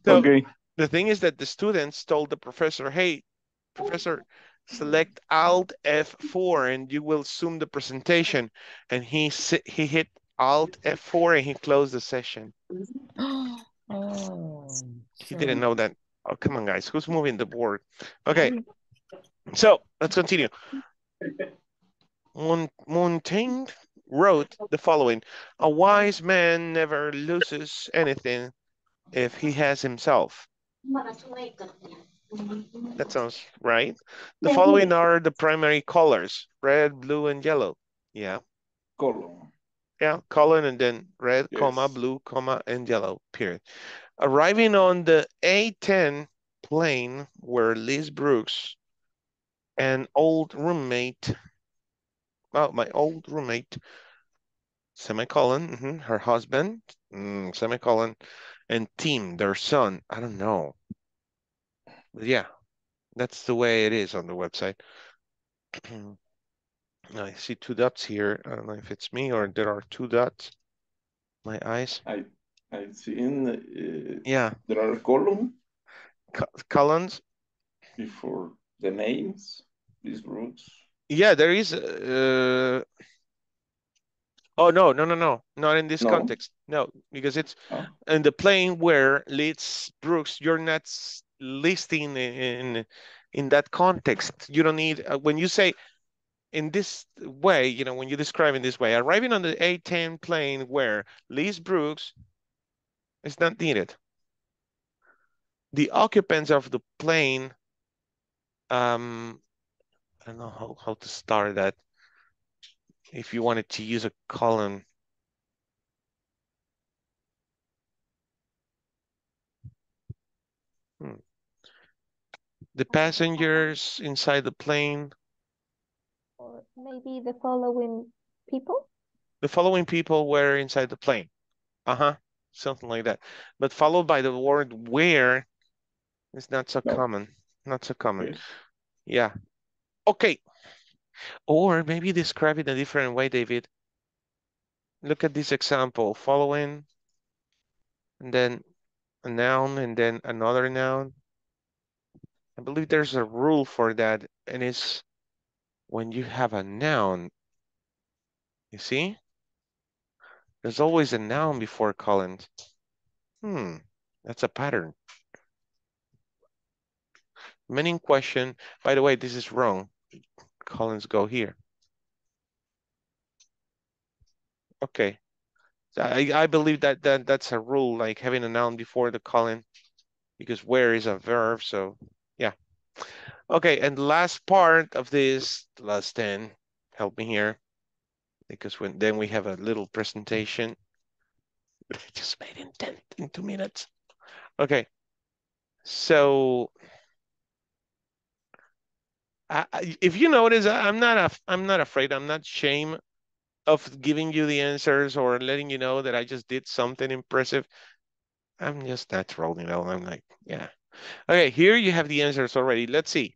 So Okay. the thing is that the students told the professor, "Hey, professor, select Alt F4 and you will zoom the presentation." And he he hit Alt F4 and he closed the session. oh, He didn't know that. Oh, come on, guys. Who's moving the board? Okay. So let's continue. Mon- Montaigne wrote the following A wise man never loses anything if he has himself. That sounds right. The following are the primary colors red, blue, and yellow. Yeah. Color. Yeah. Color and then red, comma, blue, comma, and yellow, period. Arriving on the A10 plane where Liz Brooks, an old roommate, well, my old roommate, semicolon, mhm, her husband, mm, semicolon, and Tim, their son. I don't know. But yeah, that's the way it is on the website. I see two dots here. I don't know if it's me or there are two dots. My eyes. I I've seen uh, Yeah, there are column co- columns. before the names, these roots. Yeah, there is. Uh... Oh no, no, no, no, not in this No? context. No, because it's Oh. in the plane where Liz Brooks. You're not listing in in that context. You don't need uh, when you say in this way. You know, when you describe in this way, arriving on the A10 plane where Liz Brooks is not needed. The occupants of the plane. Um, I don't know how, how to start that. If you wanted to use a column. Hmm. The passengers inside the plane, Or maybe the following people? the following people were inside the plane. Uh-huh, something like that. But followed by the word where is not so No. common, not so common. Yeah. Okay. Or maybe describe it a different way, David. Look at this example, following, and then a noun, and then another noun. I believe there's a rule for that, and it's when you have a noun, you see? There's always a noun before colons. Hmm, that's a pattern. Meaning question, by the way, this is wrong. Colons go here. Okay. I, I believe that, that that's a rule, like having a noun before the colon, because where is a verb, so yeah. Okay, and last part of this, last 10, help me here, because when then we have a little presentation. I just made in 10, in two minutes. Okay, so If you notice, I'm not a, I'm not afraid, I'm not shame of giving you the answers or letting you know that I just did something impressive. I'm just natural, you know, I'm like, yeah. Okay, here you have the answers already. Let's see.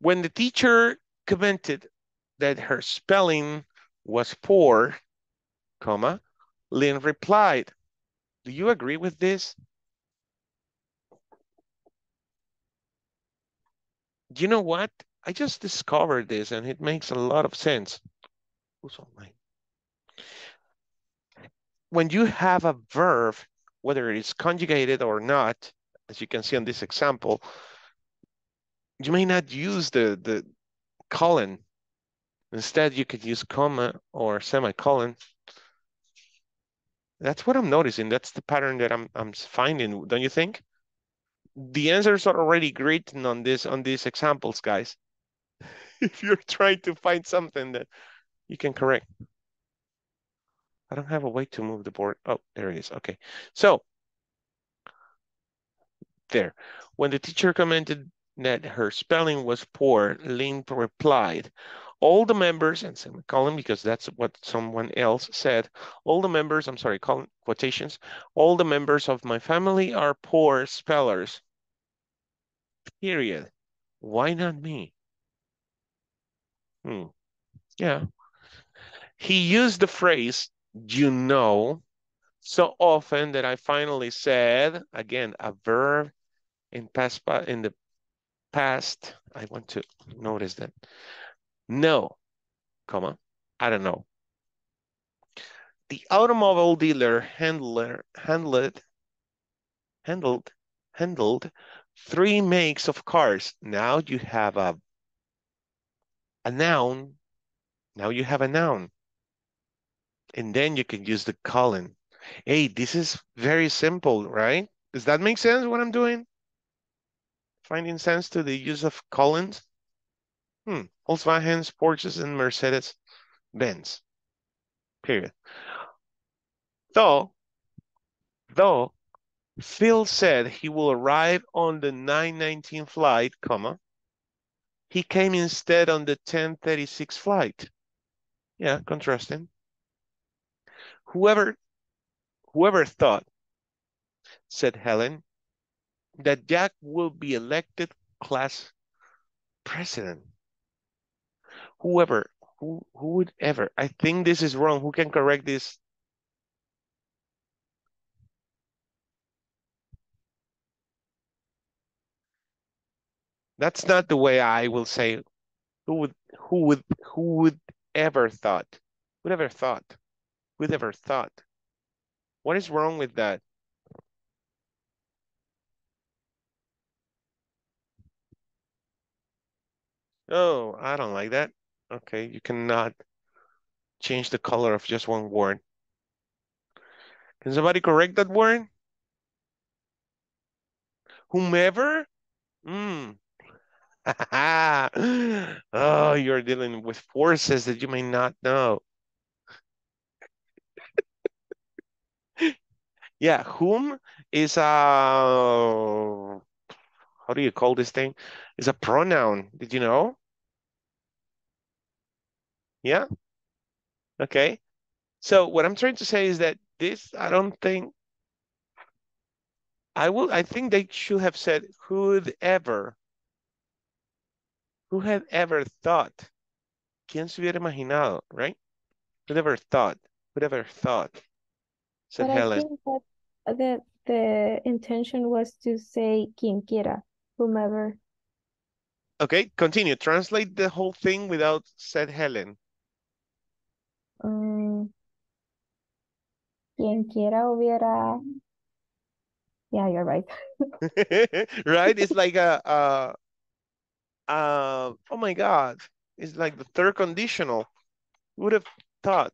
When the teacher commented that her spelling was poor, comma, Lynn replied, do you agree with this? You know what? I just discovered this and it makes a lot of sense. Who's online? When you have a verb, whether it is conjugated or not, as you can see on this example, you may not use the, the colon. Instead, you could use comma or semicolon. That's what I'm noticing. That's the pattern that I'm I'm finding, don't you think? The answers are already written on this on these examples, guys. if you're trying to find something that you can correct. I don't have a way to move the board. Oh, there it is. Okay. So there. When the teacher commented that her spelling was poor, Lynn replied, all the members, and semicolon, because that's what someone else said, all the members, I'm sorry, quotations, all the members of my family are poor spellers. Period. Why not me? Hmm. Yeah. He used the phrase, you know, so often that I finally said, again, a verb in past in the past, I want to notice that. No, comma, I don't know. The automobile dealer handler handled handled handled three makes of cars. Now you have a a noun. Now you have a noun. And then you can use the colon. Hey, this is very simple, right? Does that make sense what I'm doing? Finding sense to the use of colons? Hmm. Volkswagen, Porsches, and Mercedes Benz. Period. Though, though, Phil said he will arrive on the 919 flight, comma, he came instead on the 1036 flight. Yeah, contrasting. Whoever, whoever thought, said Helen, that Jack will be elected class president. Whoever, who, who would ever, I think this is wrong. Who can correct this? That's not the way I will say. Who would, who would, who would ever thought? Would ever thought? Would ever thought? What is wrong with that? Oh, I don't like that. Okay, you cannot change the color of just one word. Can somebody correct that word? Whomever? Hmm. oh, you're dealing with forces that you may not know. yeah, whom is a, how do you call this thing? Is a pronoun. Did you know? Yeah? Okay. So what I'm trying to say is that this, I don't think, I will, I think they should have said who'd ever, who had ever thought, ¿quién se hubiera imaginado, right? Who'd ever thought, who'd ever thought, said But Helen. I think that the, the intention was to say quien quiera, whomever. Okay, continue. Translate the whole thing without said Helen. Um, quien quiera hubiera. Yeah, you're right. right? It's like a, uh, uh, oh my God. It's like the third conditional. Would have thought.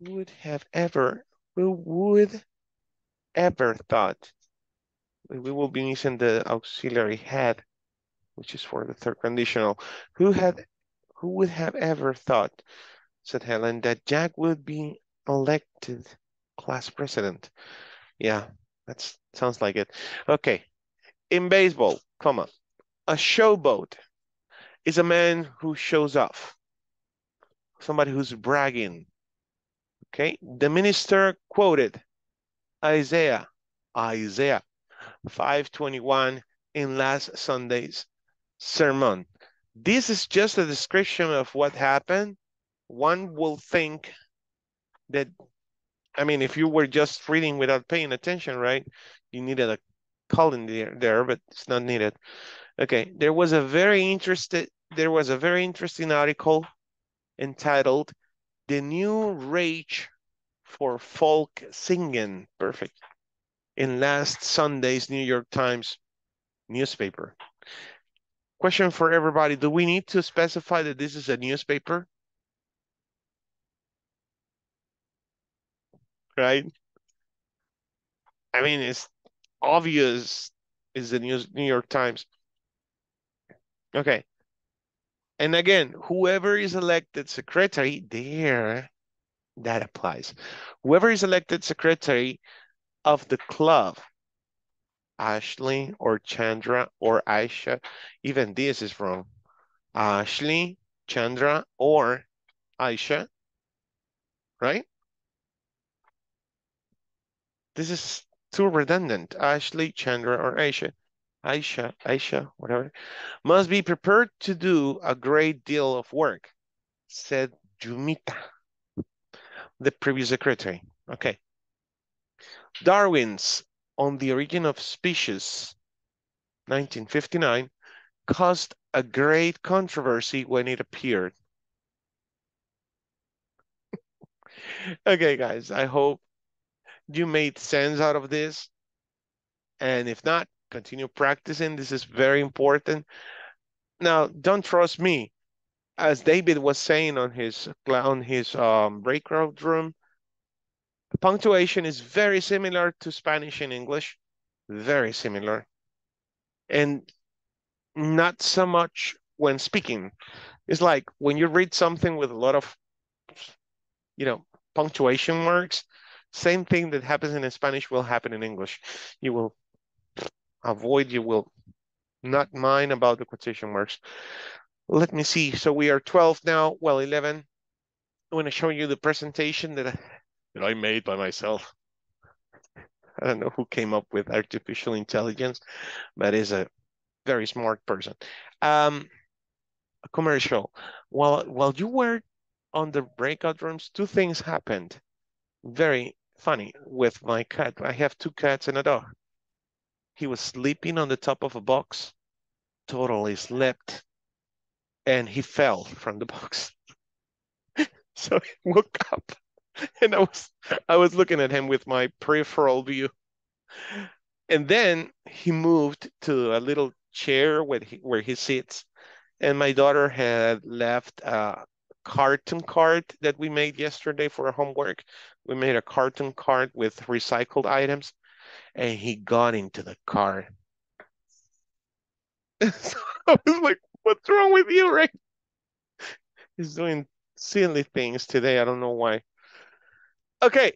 Would have ever, who would ever thought. We will be missing the auxiliary had, which is for the third conditional. Who had, who would have ever thought, said Helen, that Jack would be elected class president? Yeah, that sounds like it. Okay, in baseball, comma, a showboat is a man who shows off, somebody who's bragging. Okay, the minister quoted Isaiah, Isaiah 521 in last Sunday's sermon. This is just a description of what happened. One will think that, I mean, if you were just reading without paying attention, right? You needed a colon there, there, but it's not needed. Okay, there was a very interested, there was a very interesting article entitled The New Rage for Folk Singing. Perfect. In last Sunday's New York Times newspaper. Question for everybody. Do we need to specify that this is a newspaper? Right? I mean, it's obvious is the New York Times. Okay. And again, whoever is elected secretary there, that applies. Whoever is elected secretary of the club, Ashley or Chandra or Aisha, even this is wrong. Ashley, Chandra, or Aisha, right? This is too redundant. Ashley, Chandra, or Aisha. Aisha, Aisha, whatever, must be prepared to do a great deal of work, said Jumita, the previous secretary. Okay. Darwin's On the Origin of Species, 1959, caused a great controversy when it appeared. okay, guys, I hope you made sense out of this. And if not, continue practicing. This is very important. Now, don't trust me. As David was saying on his on his um, breakout room, punctuation is very similar to Spanish and English, very similar, and not so much when speaking. It's like when you read something with a lot of, you know, punctuation marks, same thing that happens in Spanish will happen in English. You will avoid, you will not mind about the quotation marks. Let me see. So we are 12 now, well, 11. I'm going to show you the presentation that I, that I made by myself. I don't know who came up with artificial intelligence, but is a very smart person. Um, a commercial. While while you were on the breakout rooms, two things happened. Very funny with my cat. I have two cats and a dog. He was sleeping on the top of a box, totally slept, and he fell from the box. so he woke up and I was I was looking at him with my peripheral view. And then he moved to a little chair where he, where he sits. And my daughter had left a carton card that we made yesterday for homework. We made a carton card with recycled items and he got into the car. so I was like, what's wrong with you, right? He's doing silly things today. I don't know why. Okay,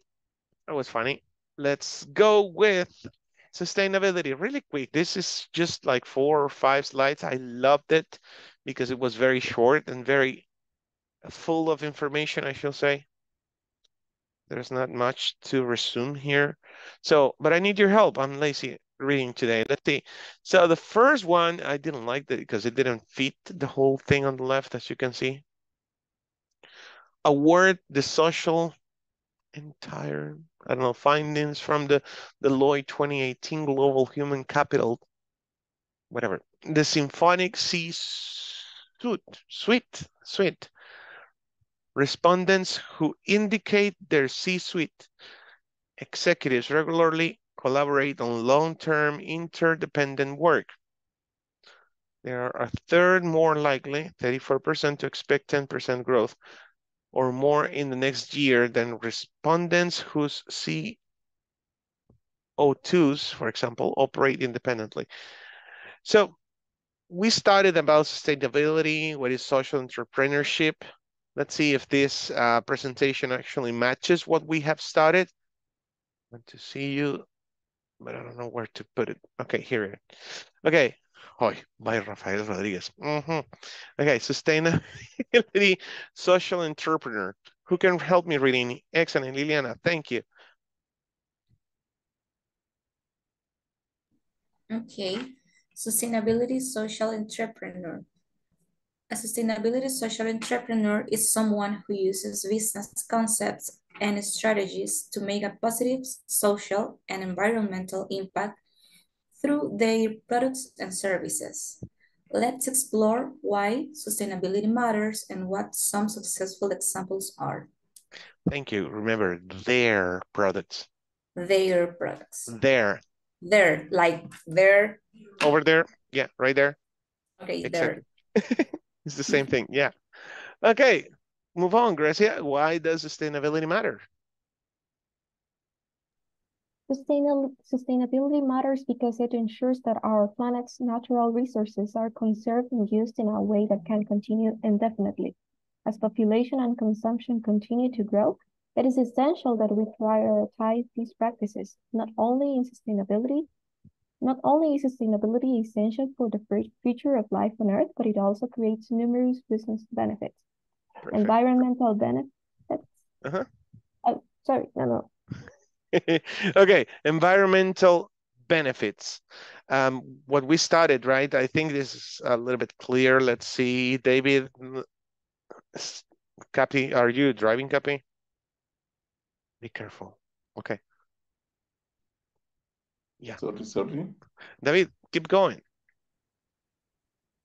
that was funny. Let's go with sustainability really quick. This is just like four or five slides. I loved it because it was very short and very full of information, I shall say. There's not much to resume here. So, but I need your help. I'm lazy reading today. Let's see. So the first one, I didn't like that because it didn't fit the whole thing on the left, as you can see. Award the social entire, I don't know, findings from the Deloitte 2018 Global Human Capital, whatever. The Symphonic C suite, suite, suite Respondents who indicate their C-suite executives regularly collaborate on long-term interdependent work. They are a third more likely, 34%, to expect 10% growth or more in the next year than respondents whose CO2s, for example, operate independently. So we started about sustainability, what is social entrepreneurship, Let's see if this uh, presentation actually matches what we have started. Want to see you, but I don't know where to put it. Okay, here. Okay. Hoy, by Rafael Rodriguez. Mm -hmm. Okay, sustainability social entrepreneur. Who can help me reading? Excellent, Liliana. Thank you. Okay. Sustainability social entrepreneur. A sustainability social entrepreneur is someone who uses business concepts and strategies to make a positive social and environmental impact through their products and services. Let's explore why sustainability matters and what some successful examples are. Thank you. Remember, their products. Their products. Their. Their, like their. Over there. Yeah, right there. Okay, Exactly. there. It's the same thing. Yeah. Okay. Move on, Gracia. Why does sustainability matter? Sustainability matters because it ensures that our planet's natural resources are conserved and used in a way that can continue indefinitely. As population and consumption continue to grow, it is essential that we prioritize these practices, not only in sustainability, not only is sustainability essential for the future of life on Earth, but it also creates numerous business benefits. Perfect. Environmental benefits. Uh-huh. Oh, sorry, no, no. okay, environmental benefits. Um, what we started, right? I think this is a little bit clear. Let's see, David, copy, are you driving copy? Be careful. Okay. Yeah. Sorry, sorry. David, keep going.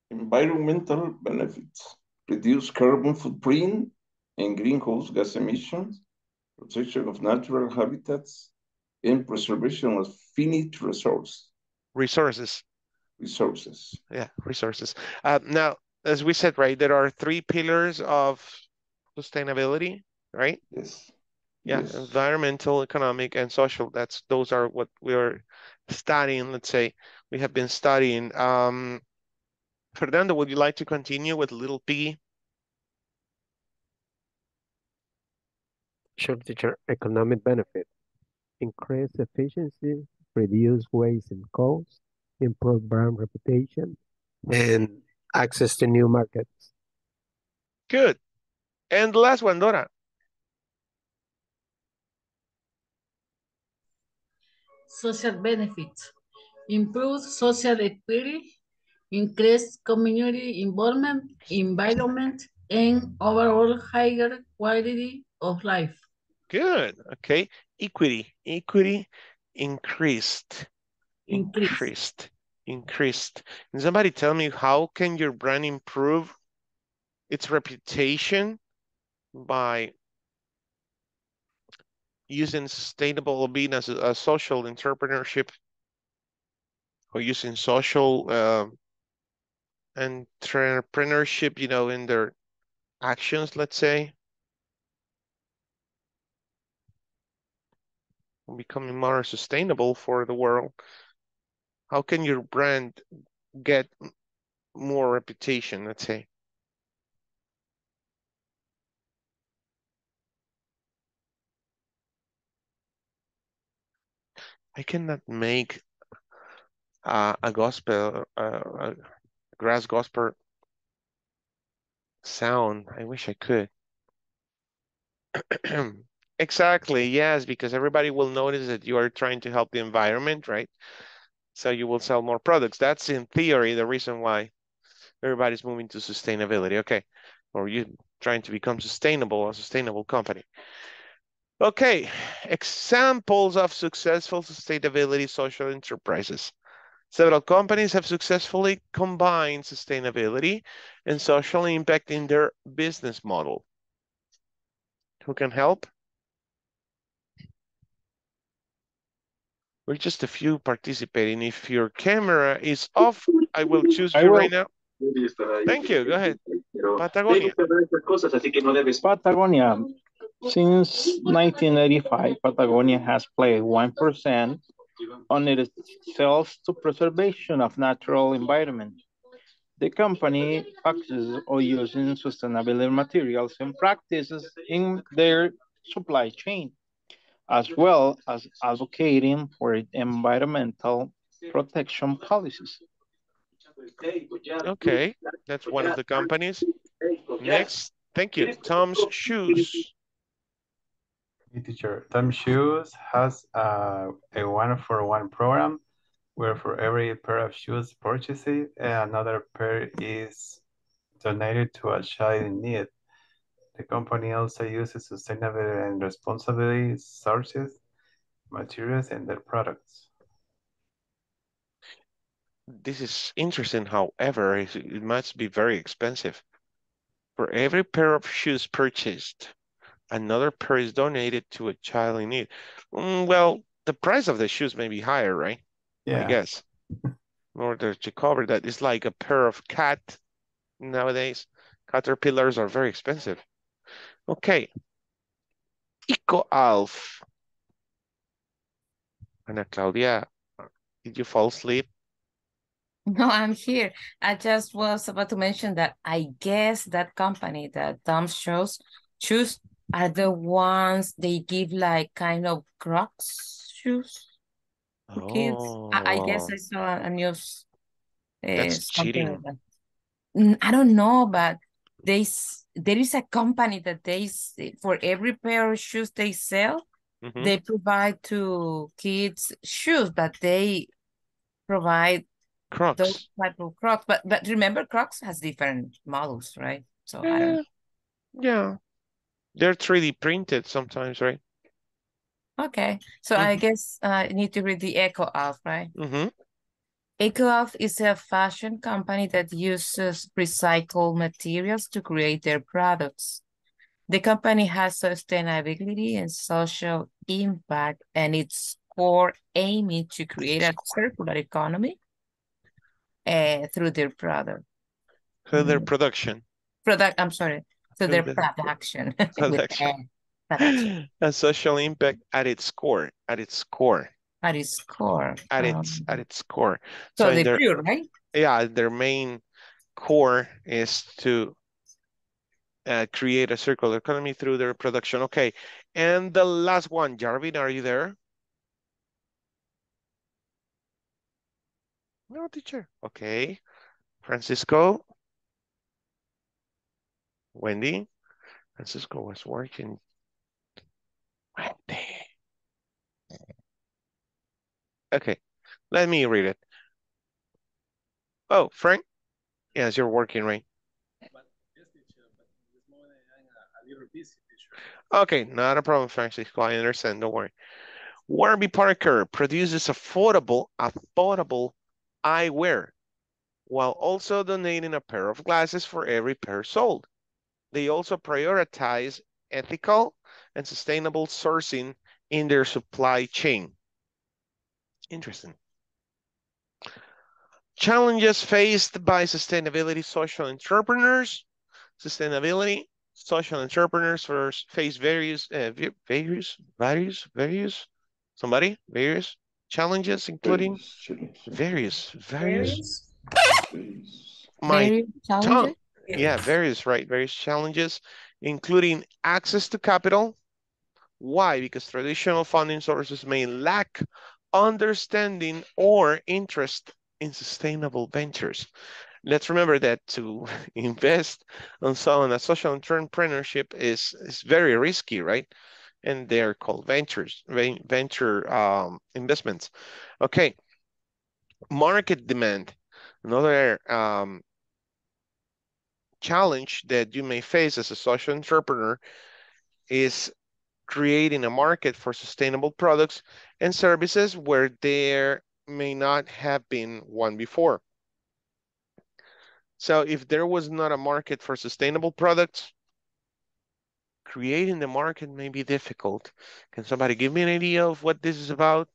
Environmental benefits. Reduce carbon footprint and greenhouse gas emissions, protection of natural habitats, and preservation of finite resource, Resources. resources. Yeah, resources. Uh, now, as we said, right, there are three pillars of sustainability, right? Yes. Yeah, Yes. environmental, economic, and social. That's those are what we're studying. Let's say we have been studying. Um, Fernando, would you like to continue with little piggy? Sure, teacher. Economic benefit. Increase efficiency, reduce waste and cost, improve brand reputation, and access to new markets. Good. And the last one, Dora. Social benefits. Improve social equity, increase community involvement, environment, and overall higher quality of life. Good. Okay. Equity. Equity increased. Increase. Increased. Increased. Can somebody tell me how can your brand improve its reputation by using sustainable being as a, a social entrepreneurship or using social um entrepreneurship, you know, in their actions, let's say. Becoming more sustainable for the world. How can your brand get more reputation, let's say? I cannot make uh, a gospel, uh, a grass gospel sound. I wish I could. Exactly, yes, because everybody will notice that you are trying to help the environment, right? So you will sell more products. That's in theory the reason why everybody's moving to sustainability. Okay. Or you trying to become sustainable, a sustainable company. Okay, examples of successful sustainability social enterprises. Several companies have successfully combined sustainability and social impact in their business model. Who can help? We're just a few participating. If your camera is off, I will choose I you will. right now. Thank you. Go ahead. Patagonia. Patagonia. Since 1985, Patagonia has played 1% on its sales to preservation of natural environment. The company focuses on using sustainable materials and practices in their supply chain, as well as advocating for environmental protection policies. Okay, that's one of the companies. Next, thank you. Tom's Shoes. Hey, teacher, Tom Shoes has uh, a one for one program where for every pair of shoes purchased, another pair is donated to a child in need. The company also uses sustainable and responsibility sources, materials, and their products. This is interesting, however, it must be very expensive. For every pair of shoes purchased, another pair is donated to a child in need. Mm, well, the price of the shoes may be higher, right? Yeah. I guess. in order to cover that. It's like a pair of cat nowadays. Caterpillars are very expensive. Okay. EcoAlf. Ana Claudia, did you fall asleep? No, I'm here. I just was about to mention that I guess that company that Tom shows choose are the ones they give like kind of Crocs shoes for kids. I, I guess Oh, I saw a news uh, that's something like cheating. that. Mm, I don't know, but they there is a company that they for every pair of shoes they sell, Mhm. they provide to kids shoes, but they provide Crocs. those type of Crocs. But but remember, Crocs has different models, right? So I don't Yeah, know. yeah. They're 3D printed sometimes, right? Okay, so I Mhm. guess uh, I need to read the EcoAlf, right? Mm-hmm. EcoAlf is a fashion company that uses recycled materials to create their products. The company has sustainability and social impact, and its core aiming to create a circular economy uh, through their product. So their Mm, production. Product, I'm sorry, Through their production production. Production A social impact at its core, at its core, at its core. at its Um, at its core. So so the their pure, right? yeah, their main core is to uh, create a circular economy through their production. Okay, and the last one, Jarvin, are you there? No, teacher. Okay, Francisco, Wendy. Francisco was working. Wendy. Okay, let me read it. Oh, Frank. Yes, you're working, right? Okay, not a problem, Francisco. I understand. Don't worry. Warby Parker produces affordable, affordable eyewear while also donating a pair of glasses for every pair sold. They also prioritize ethical and sustainable sourcing in their supply chain. Interesting. Challenges faced by sustainability social entrepreneurs. Sustainability social entrepreneurs face various, uh, various, various, various, somebody, various challenges, including various, various, Various. my Very tongue. Yeah, various, right, various challenges, including access to capital. Why? Because traditional funding sources may lack understanding or interest in sustainable ventures. Let's remember that to invest on someone, a social entrepreneurship is, is very risky, right? And they're called ventures, venture um, investments. Okay, market demand. Another um, challenge that you may face as a social entrepreneur is creating a market for sustainable products and services where there may not have been one before. So if there was not a market for sustainable products, creating the market may be difficult. Can somebody give me an idea of what this is about?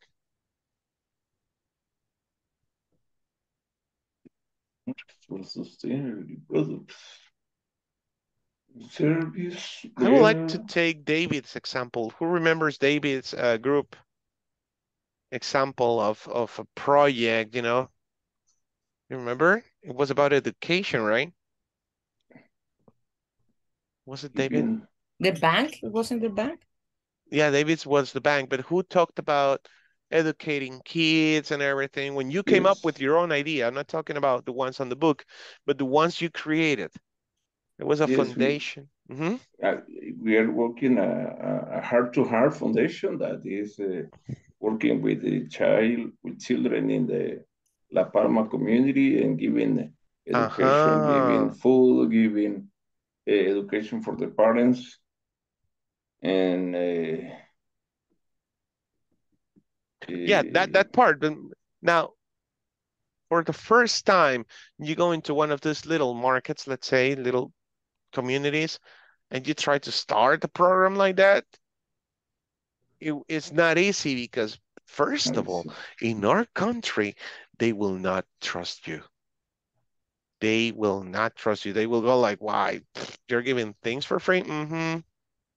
For sustainable products. Service. I would like to take David's example. Who remembers David's uh, group example of, of a project, you know? You remember? It was about education, right? Was it David? The bank? It wasn't the bank? Yeah, David's was the bank, but who talked about educating kids and everything? When you came up with your own idea, I'm not talking about the ones on the book, but the ones you created. It was a Yes, we- foundation. hmm Uh, we are working a, a- heart-to-heart foundation that is uh, working with the child, with children in the La Palma community and giving education, giving Uh-huh. food, giving uh, education for the parents. And uh, Yeah, that uh, that part. But now, for the first time, you go into one of these little markets, let's say little communities, and you try to start a program like that. It, it's not easy because, first of all, in our country, they will not trust you. They will not trust you. They will go like, why? You're giving things for free? Mm-hmm.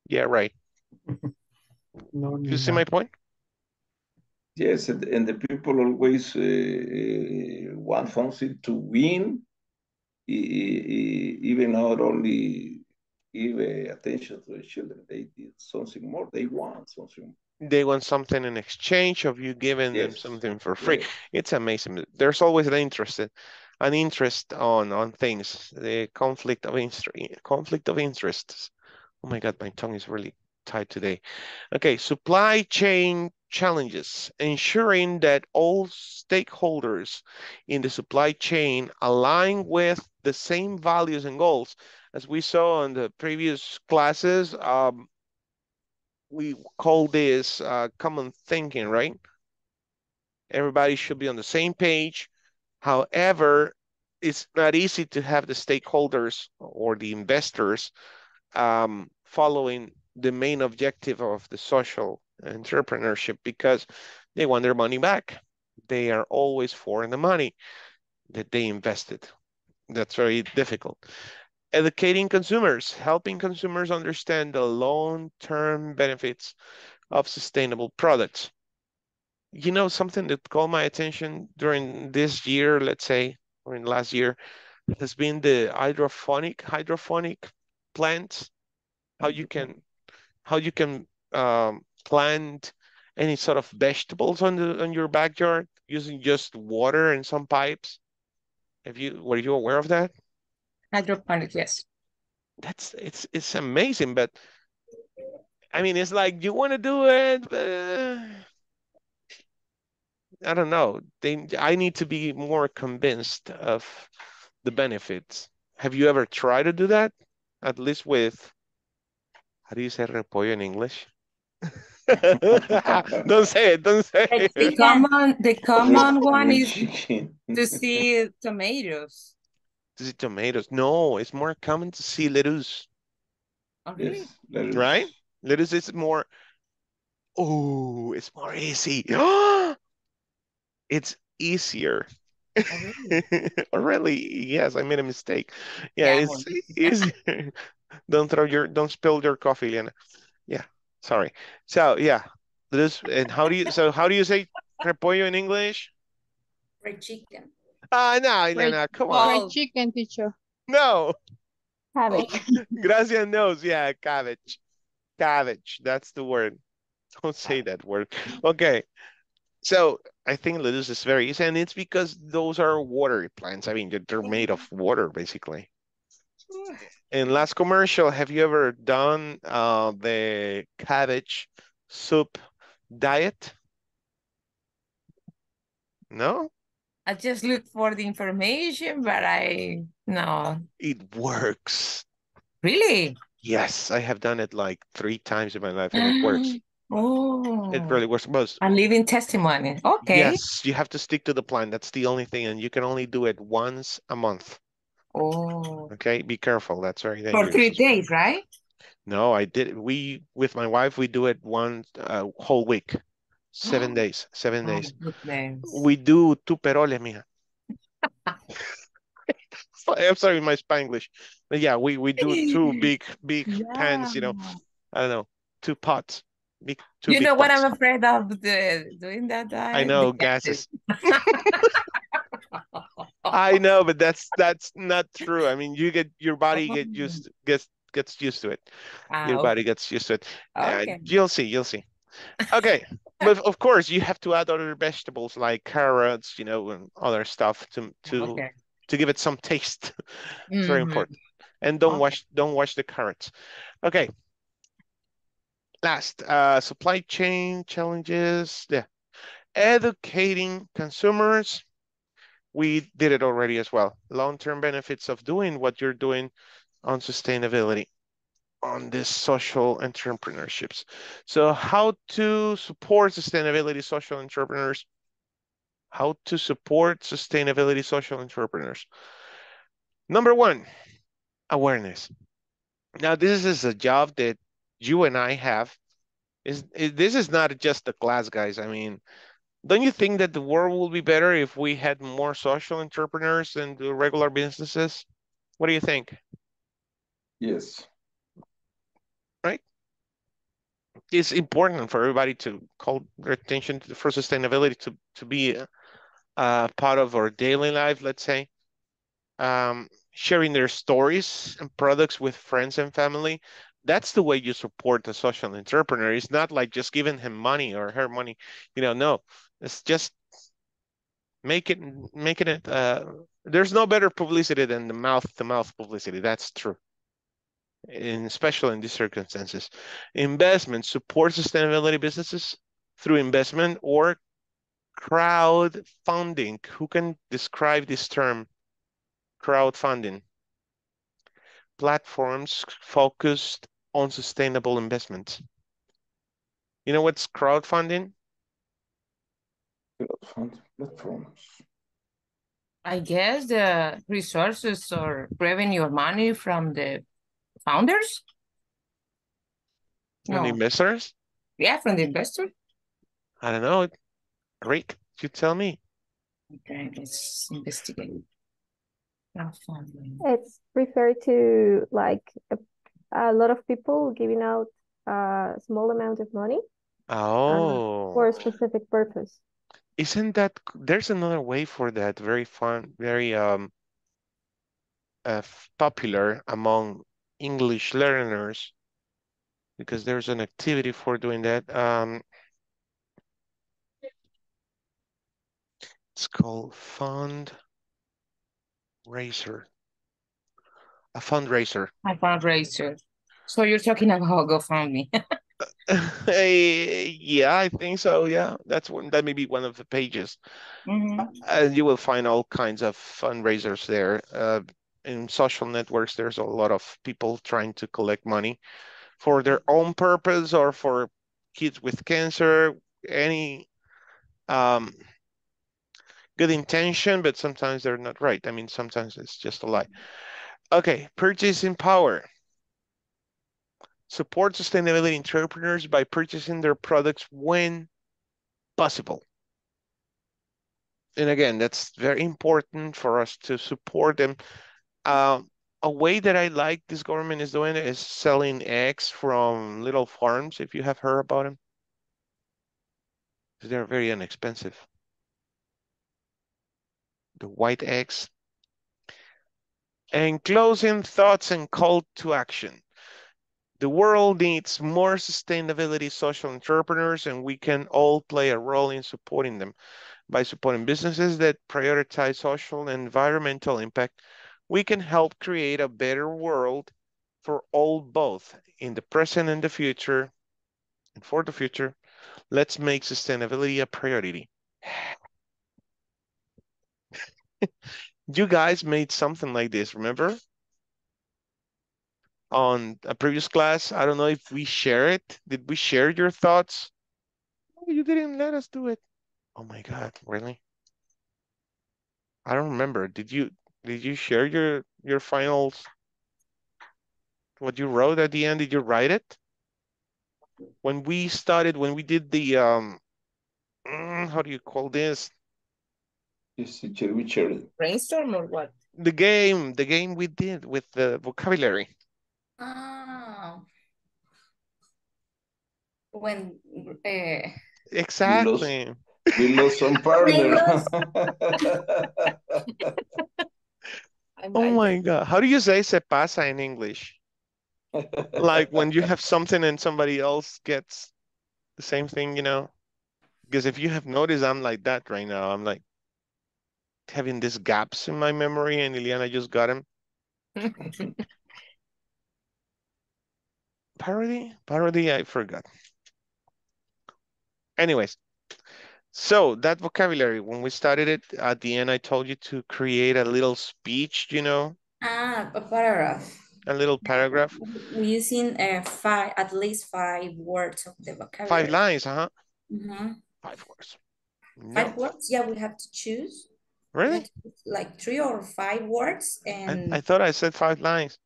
Yeah, right. No, You see my point? Yes, and, and the people always uh, uh, want something to win, even not only give uh, attention to the children, they did something more. They want something. They want something in exchange of you giving them something for free. Yes. It's amazing. There's always an interest, an interest on on things. The conflict of interest, conflict of interests. Oh my God, my tongue is really tight today. Okay, supply chain challenges, ensuring that all stakeholders in the supply chain align with the same values and goals. As we saw in the previous classes, um, we call this uh, common thinking, right? Everybody should be on the same page. However, it's not easy to have the stakeholders or the investors um, following the main objective of the social entrepreneurship because they want their money back. They are always for the money that they invested. That's very difficult. Educating consumers, helping consumers understand the long-term benefits of sustainable products. You know, something that caught my attention during this year, let's say, or in last year, has been the hydroponic hydroponic plants. How you can how you can um, plant any sort of vegetables on the on your backyard using just water and some pipes. Have you were you aware of that? Hydroponic, yes. That's it's it's amazing, but I mean it's like you want to do it, but I don't know. They I need to be more convinced of the benefits. Have you ever tried to do that? At least with how do you say repollo in English? don't say it, don't say The it. common, the common one is to see tomatoes. To see tomatoes. No, it's more common to see lettuce, Oh, really? Yes, lettuce. right? Lettuce is more, oh, it's more easy. It's easier. Oh, really? Oh, really, yes, I made a mistake. Yeah, Yeah, it's well. easier. Don't throw your, don't spill your coffee, Liana. Yeah, sorry. So yeah, lettuce, and how do you, so how do you say repollo in English? Fried chicken. Ah, no, Fried- Liana, come on. Fried chicken, teacher. No. Cabbage. Gracias knows. Yeah, cabbage. Cabbage. That's the word. Don't say that word. Okay. So I think lettuce is very easy, and it's because those are water plants. I mean, they're- they're made of water, basically. And last commercial, have you ever done uh, the cabbage soup diet? No? I just look for the information, but I, no, It works. really? Yes, I have done it like three times in my life, and it works. Oh, It really works. Most a living testimony. Okay. Yes, you have to stick to the plan. That's the only thing, and you can only do it once a month. Oh, Okay, be careful. That's very for dangerous. three days, right? No, I did. We with my wife, we do it one uh, whole week, seven days, seven Oh, days. goodness. We do two peroles, mija. I'm sorry, my Spanglish, but yeah, we we do two big big pans. You know, Yeah. I don't know, two pots, big two You big know what pots. I'm afraid of the doing that? I know gases. I know, but that's that's not true. I mean, you get your body get used gets gets used to it. Ah, Your okay. body gets used to it. Uh, you'll see, you'll see. Okay, but of course you have to add other vegetables like carrots, you know, and other stuff to to Okay. to give it some taste. It's very Mhm. important. And don't Okay. wash don't wash the carrots. Okay. Last, uh, supply chain challenges. Yeah. Educating consumers. We did it already as well. Long-term benefits of doing what you're doing on sustainability, on this social entrepreneurships. So how to support sustainability social entrepreneurs? How to support sustainability social entrepreneurs? Number one, awareness. Now, this is a job that you and I have. Is, is this is not just a class, guys. I mean, Don't you think that the world will be better if we had more social entrepreneurs than the regular businesses? What do you think? Yes. Right? It's important for everybody to call their attention to, for sustainability to, to be a, a part of our daily life, let's say. Um, sharing their stories and products with friends and family. That's the way you support a social entrepreneur. It's not like just giving him money or her money. You know, no, it's just making making it. Uh, there's no better publicity than the mouth-to-mouth publicity. That's true. In especially in these circumstances, investment support sustainability businesses through investment or crowdfunding. Who can describe this term? crowdfunding platforms focused on sustainable investment. You know what's crowdfunding? Crowdfund platforms. I guess the resources or revenue or money from the founders? From the investors? Yeah, from the investor. I don't know. Great. You tell me. Okay, let's investigate. It's referred to like a, a lot of people giving out a small amount of money um, Oh, for a specific purpose. Isn't that there's another way for that very fun, very um uh, popular among English learners because there's an activity for doing that. Um, it's called fund raiser. A fundraiser. A fundraiser. So you're talking about GoFundMe. Yeah, I think so. Yeah, that's one. That may be one of the pages. Mhm. And you will find all kinds of fundraisers there. Uh, in social networks, there's a lot of people trying to collect money for their own purpose or for kids with cancer, any um, good intention, but sometimes they're not right. I mean, sometimes it's just a lie. Okay, purchasing power. Support sustainability entrepreneurs by purchasing their products when possible. And again, that's very important for us to support them. Uh, a way that I like this government is doing is selling eggs from little farms, if you have heard about them. They're very inexpensive. The white eggs. And closing thoughts and call to action. The world needs more sustainability social entrepreneurs, and we can all play a role in supporting them. By supporting businesses that prioritize social and environmental impact, we can help create a better world for all both in the present and the future. And for the future, let's make sustainability a priority. you guys made something like this, remember? On a previous class, I don't know if we share it. Did we share your thoughts? Oh, you didn't let us do it. Oh my God, really? I don't remember. Did you did you share your your finals? What you wrote at the end, did you write it? When we started, when we did the um mm, how do you call this? Yes, teacher, we shared it. Brainstorm or what? The game, the game we did with the vocabulary. Oh. When uh, Exactly. We lost some partner. lost- Oh my God. How do you say se pasa in English? Like when you have something and somebody else gets the same thing, you know? Because if you have noticed, I'm like that right now. I'm like having these gaps in my memory, and Ileana just got him. Parody? Parody, I forgot. Anyways, so that vocabulary, when we started it, at the end, I told you to create a little speech, you know, ah, a paragraph. a little paragraph, We're using uh, five, at least five words of the vocabulary. five lines, uh-huh, Mhm. five words. Five words, yeah, we have to choose. Really? Like three or five words I, and I thought I said five lines.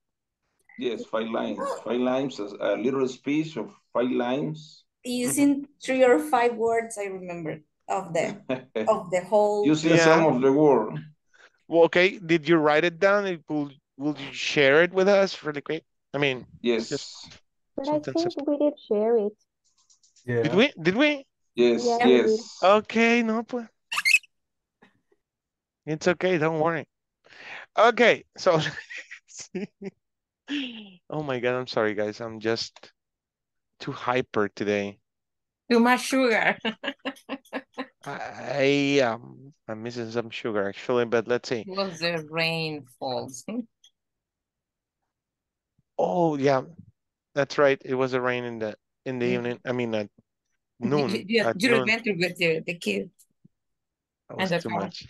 Yes, five lines. Five lines, a a little speech of five lines. using three or five words, I remember. of the of the whole. Using Yeah. some of the word. Well, okay. Did you write it down? It- Will Will you share it with us really quick? I mean, Yes. just But I think simple. we did share it. Did we? Did we? Yes. Yeah, we. Yes. Okay, no, pues. It's okay. Don't worry. Okay, so. oh my God, I'm sorry, guys. I'm just too hyper today. Too much sugar. I um I'm missing some sugar actually, but let's see. was the rain falls. Oh yeah, that's right. It was a rain in the in the evening. I mean at You, noon. you, At you noon. remember with the, the kid That was too much.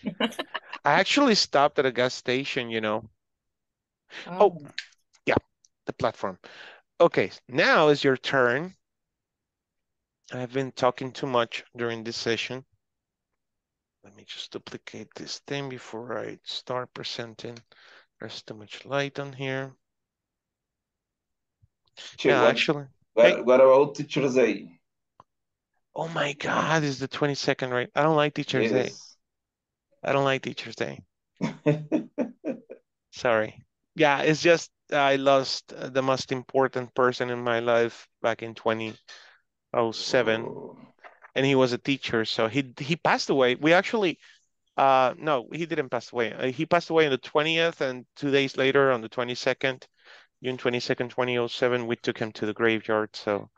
I actually stopped at a gas station, you know. Oh, yeah, the platform. Okay, now is your turn. I've been talking too much during this session. Let me just duplicate this thing before I start presenting. There's too much light on here. Yeah, what, actually. what, Hey. what about Teacher's Day? Oh my God, it's the 22nd, right? I don't like Teacher's Day. I don't like Teacher's Day. Sorry. Yeah, it's just I lost uh, the most important person in my life back in 2007, Oh, and he was a teacher. So he he passed away. We actually, uh, no, he didn't pass away. Uh, he passed away on the 20th, and two days later, on the 22nd, June 22nd, 2007, we took him to the graveyard. So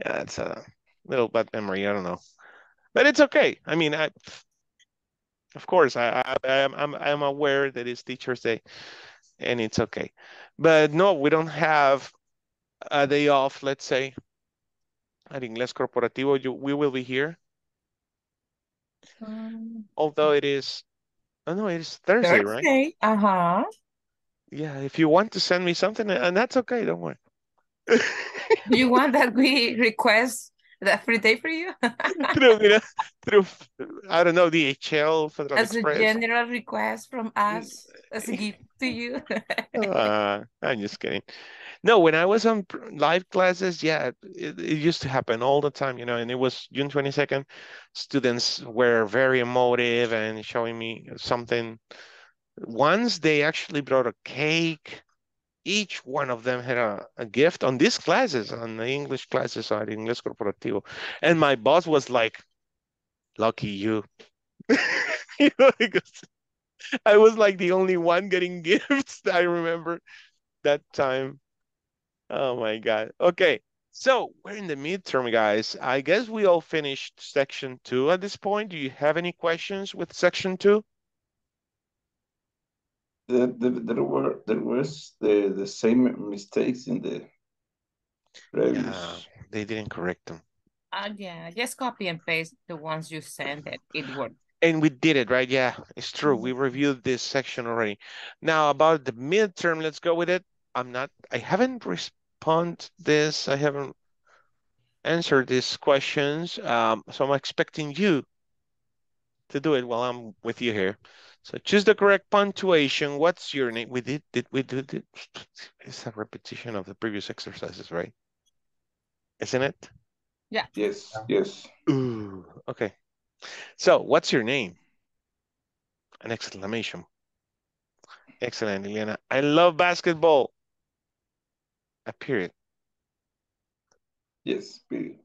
yeah, it's a little bad memory. I don't know, but it's okay. I mean, I, of course, I, I, I'm I'm aware that it's Teachers Day, and it's okay. But no, we don't have a day off. Let's say at Inglés Corporativo, you, we will be here. Um, Although it is, oh no, it is Thursday, right? Thursday. Uh-huh. Yeah, if you want to send me something, and that's okay, don't worry. You want that we request that free day for you? through, you know, through, I don't know, DHL, Federal As a general request from us as a gift to you. Uh, I'm just kidding. No, when I was on live classes, yeah, it, it used to happen all the time, you know, and it was June 22nd. Students were very emotive and showing me something. Once they actually brought a cake. Each one of them had a, a gift on these classes, on the English classes at English Corporativo. And my boss was like, lucky you. You know, because I was like the only one getting gifts. I remember that time. Oh my God. Okay. So we're in the midterm, guys. I guess we all finished section two at this point. Do you have any questions with section two? There, there, there were there was the the same mistakes in the previous. Yeah, they didn't correct them. Uh, yeah, just copy and paste the ones you sent it. It worked. And we did it, right? Yeah, it's true. We reviewed this section already. Now about the midterm, let's go with it. I'm not, I haven't responded this. I haven't answered these questions. Um, so I'm expecting you to do it while I'm with you here. So choose the correct punctuation. What's your name? We did, did we do it? It's a repetition of the previous exercises, right? Isn't it? Yeah. Yes, yes. Ooh, okay. So, what's your name? An exclamation. Excellent, Eliana. I love basketball. A period. Yes, period.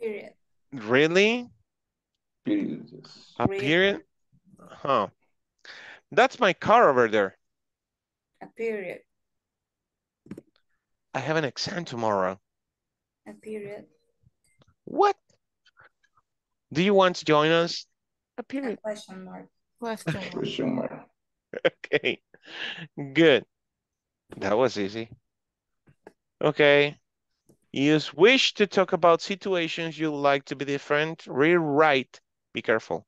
Period. Really? Period, yes. A period? Huh. That's my car over there. A period. I have an exam tomorrow. A period. What? Do you want to join us? A A period. question mark. Question. mark. Question mark. Okay. Good. That was easy. Okay. Use wish to talk about situations you like to be different. Rewrite. Be careful.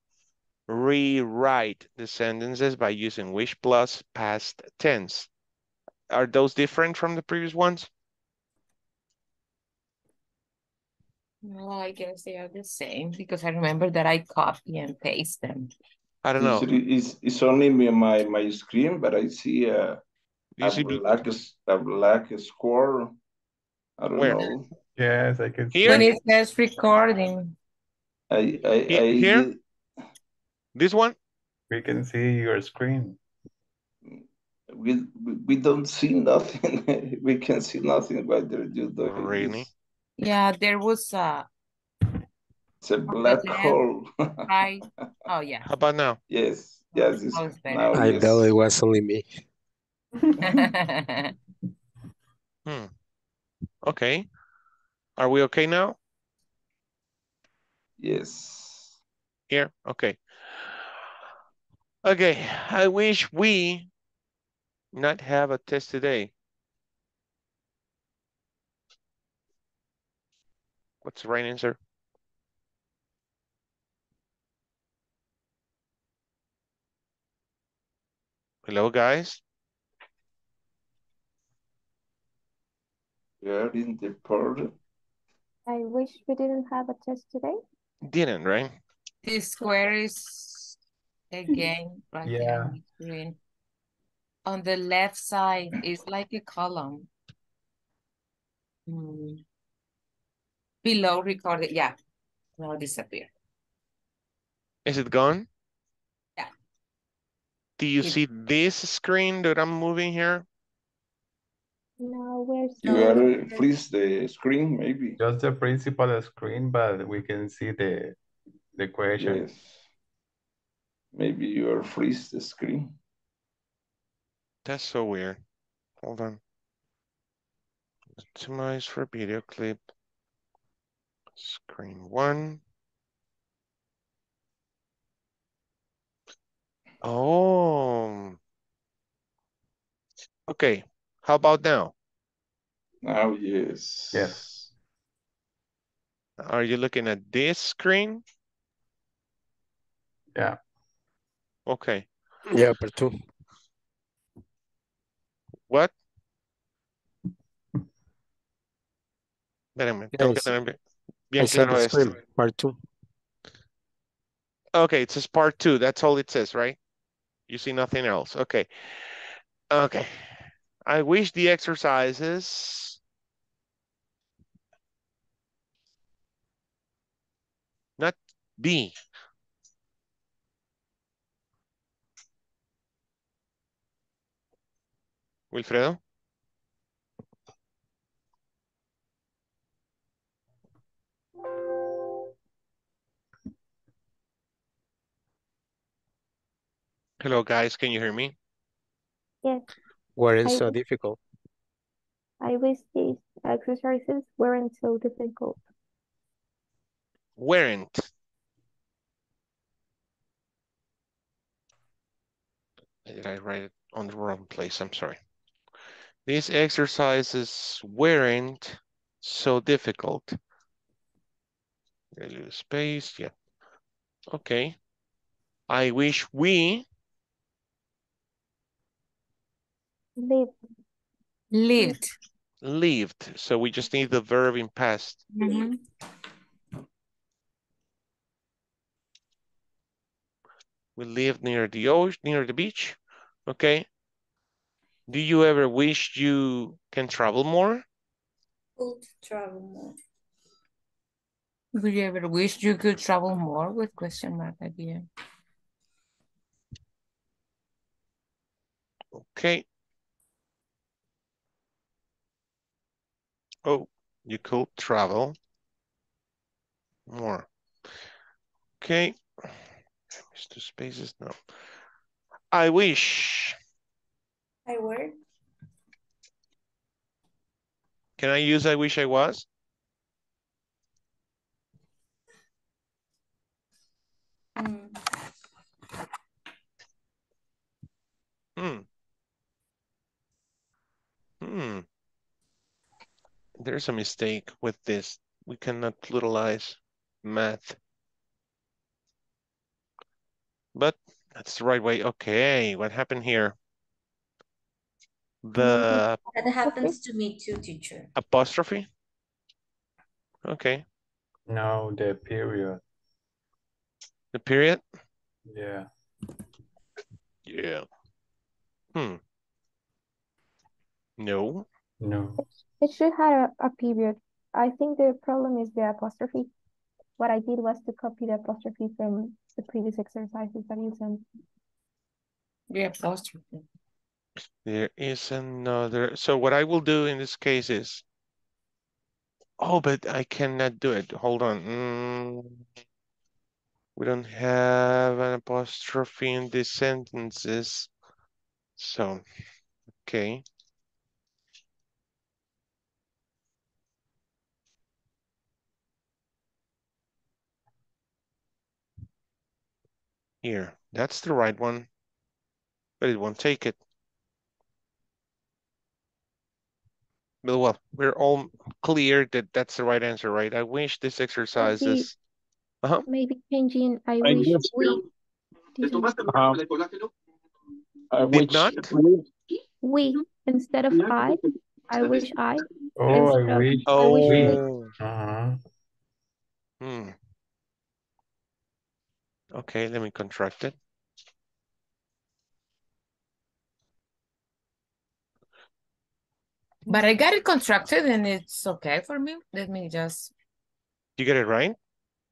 Rewrite the sentences by using wish plus past tense. Are those different from the previous ones? Well, I guess they are the same because I remember that I copy and paste them. I don't know. It's, it's, it's only me my my screen, but I see a, You a see black s- a black score. I don't Where? know. Yes, I can see Here? When it. it says recording, I, I, He- I here? Did- This one? We can see your screen. we, we we don't see nothing. we can see nothing while they're doing Really? this. Yeah, there was a It's a black left. hole. right. Oh yeah. How about now? yes, yes, it's Oh, now I yes. know it was only me. Hmm. Okay. Are we okay now? Yes. Here? Okay. Okay, I wish we not have a test today. What's the right answer? Hello, guys? We are in the part. I wish we didn't have a test today. Didn't, right? This square is again right there Yeah. on the screen. On the left side is like a column. Hmm. Below recorded, yeah. Now disappear. Is it gone? Yeah. Do you It- see this screen that I'm moving here? No, where's You No. are freeze the screen, maybe. Just the principal screen, but we can see the the question. Yes. Maybe you are freeze the screen. That's so weird. Hold on. Optimize for video clip. Screen one. Oh. Okay. How about now? Now, yes. Yes. Are you looking at this screen? Yeah. Okay. Yeah, but two. What? Espérame, tengo que tener bien- bien I said claro esto. part two. Okay, it says part two. That's all it says, right? You see nothing else. Okay. Okay. I wish the exercises not B. Wilfredo? Hello, guys. Can you hear me? Yes, Where I is so difficult? I wish these exercises weren't so difficult. Weren't. Did I write it on the wrong place? I'm sorry. These exercises weren't so difficult. A little space, yeah. Okay. I wish we Live, Lived. lived. So we just need the verb in past. Mhm. We lived near the ocean, near the beach. Okay. Do you ever wish you can travel more? Could travel more. Would you ever wish you could travel more with question mark at the end? Okay. Oh, you could travel more. Okay. There's two spaces now. I wish. I work. Can I use I wish I was? Mm. Hmm. Hmm. There's a mistake with this. We cannot pluralize math. But that's the right way. Okay, what happened here? The That happens to me too, teacher. apostrophe? Okay, No, the period. the period? Yeah. Yeah. Hmm. No. No. it should have a, a period. I think the problem is the apostrophe. what I did was to copy the apostrophe from the previous exercises that you sent. The apostrophe. There is another. So what I will do in this case is, oh, but I cannot do it. Hold on. Mm, we don't have an apostrophe in these sentences. So, okay. Here, that's the right one, but it won't take it. But well, we're all clear that that's the right answer, right? I wish this exercise Maybe- is. Uh-huh. Maybe changing, I I wish guess we, Um, I Did wish not? we- we, instead of I, I wish I. Oh, instead I of- wish. I wish we. Oh. Uh-huh. Hmm. Okay, let me contract it. But I got it contracted and it's okay for me. Let me just, You get it right?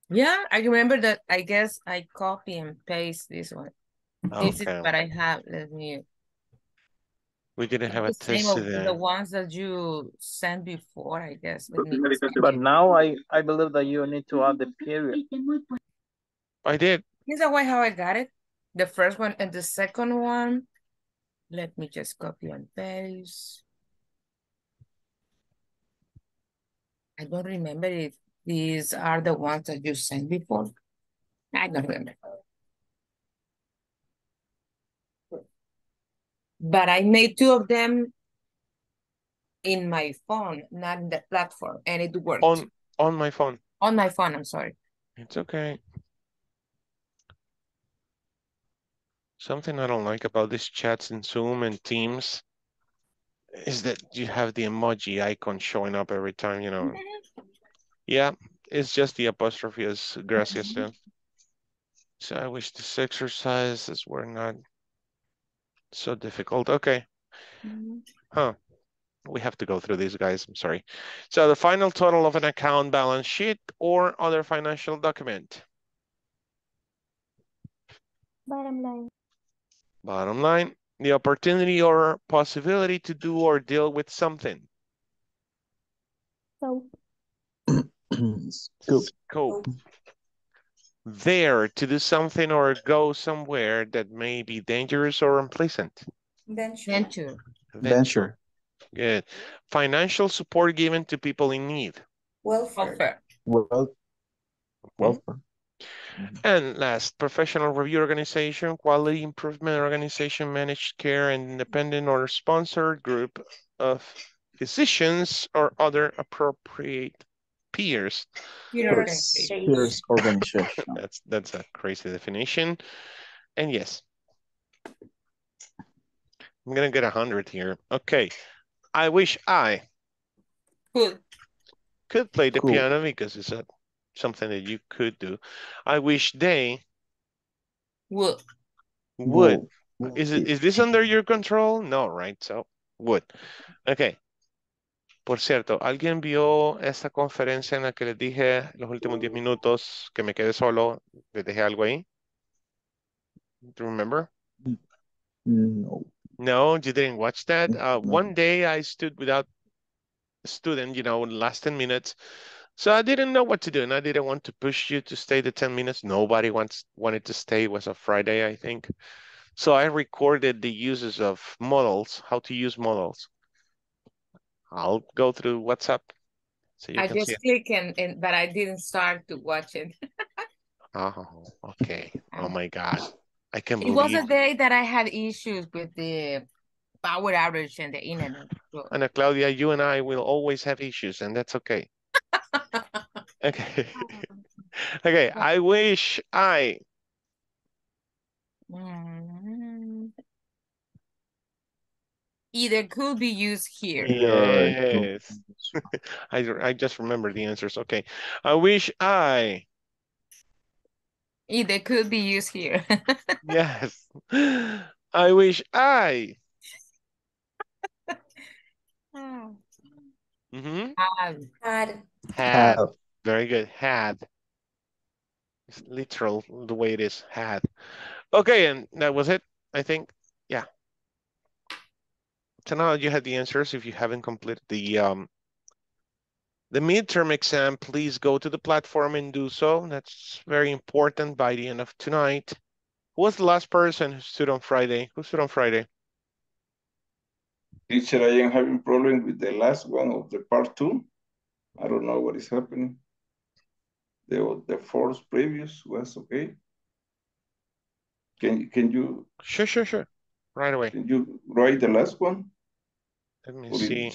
yeah, I remember that I guess I copy and paste this one. Okay. This is what I have. Let me. We didn't have a the test of today. the ones that you sent before, I guess. Let me just But now I, I believe that you need to add the period. I did. Is that why how I got it? The first one and the second one. Let me just copy and paste. I don't remember if these are the ones that you sent before. I don't remember. But I made two of them in my phone, not in the platform, and it worked. On on my phone. On my phone, I'm sorry. It's okay. Something I don't like about these chats in Zoom and Teams is that you have the emoji icon showing up every time, you know. Mm-hmm. Yeah, it's just the apostrophe as gracias. Mm-hmm. yeah. So I wish these exercises were not so difficult. Okay. Mm-hmm. Huh. We have to go through these guys. I'm sorry. So the final total of an account balance sheet or other financial document. Bottom line. Bottom line, the opportunity or possibility to do or deal with something. So, Scope. Scope. There to do something or go somewhere that may be dangerous or unpleasant. Venture. Venture. Venture. Good. Financial support given to people in need. Welfare. Well, welfare. And last, professional review organization, quality improvement organization, managed care, and independent or sponsored group of physicians or other appropriate peers. Peer Peers, organization. peers organization. That's that's a crazy definition. And yes, I'm gonna get a hundred here. Okay, I wish I Cool. could play the Cool. piano because it's a something that you could do. I wish they Would. would. Is it is this under your control? No, right? So would. Okay. Por cierto, ¿alguien vio esa conferencia en la que les dije los últimos 10 minutos que me quedé solo? Les dejé algo ahí. Do you remember? No. No, you didn't watch that. Uh, No. one day I stood without a student, you know, last 10 minutes. So I didn't know what to do, and I didn't want to push you to stay the 10 minutes. Nobody wants wanted to stay. It was a Friday, I think. So I recorded the uses of models, how to use models. I'll go through WhatsApp so you I can just click and, and but I didn't start to watch it. Oh, okay. Oh my God. I can It was a day that I had issues with the power outage and the internet. So Ana Claudia, you and I will always have issues, and that's okay. Okay. Okay, I wish I Mm. Either could be used here. Yes. I I just remember the answers. Okay. I wish I Either could be used here. yes. I wish I Oh. hmm Had. had Have. Very good had It's literal the way it is had. Okay, and that was it, I think. Yeah. So now you have the answers. If you haven't completed the um the midterm exam, please go to the platform and do so. That's very important by the end of tonight. Who was the last person who stood on Friday? Who stood on Friday? Teacher, I am having problem with the last one of the part two. I don't know what is happening. The, the fourth previous was okay. Can, can you? Sure, sure, sure. Right away. Can you write the last one? Let me Put see.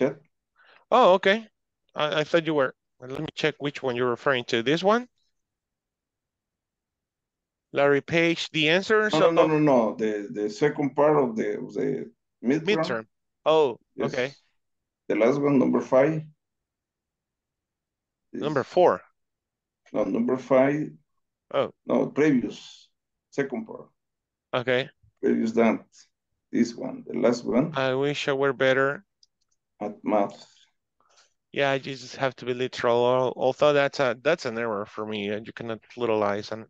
Oh, okay. I, I thought you were. Let me check which one you're referring to. This one? Larry Page, the answer? No, no, no, no, no. The, the second part of the, of the midterm. Midterm. Oh, Yes. okay. The last one, number five. Number four. No, number five. Oh. No, previous, second part. Okay. Previous that, this one, the last one, I wish I were better. at math. Yeah, you just have to be literal. Although that's a that's an error for me. and You cannot literalize an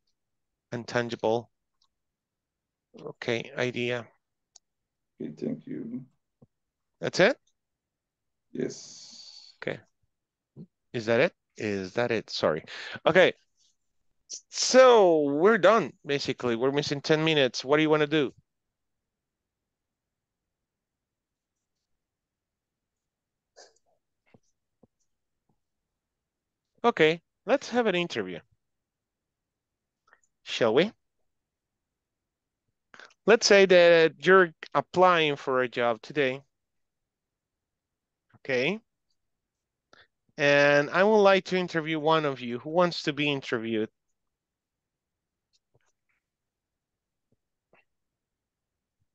intangible. Okay, idea. Okay, thank you. That's it? Yes. Okay. Is that it? Is that it? Sorry. Okay. So we're done, basically. We're missing 10 minutes. What do you want to do? Okay, let's have an interview. Shall we? Let's say that you're applying for a job today. Okay. And I would like to interview one of you. Who wants to be interviewed?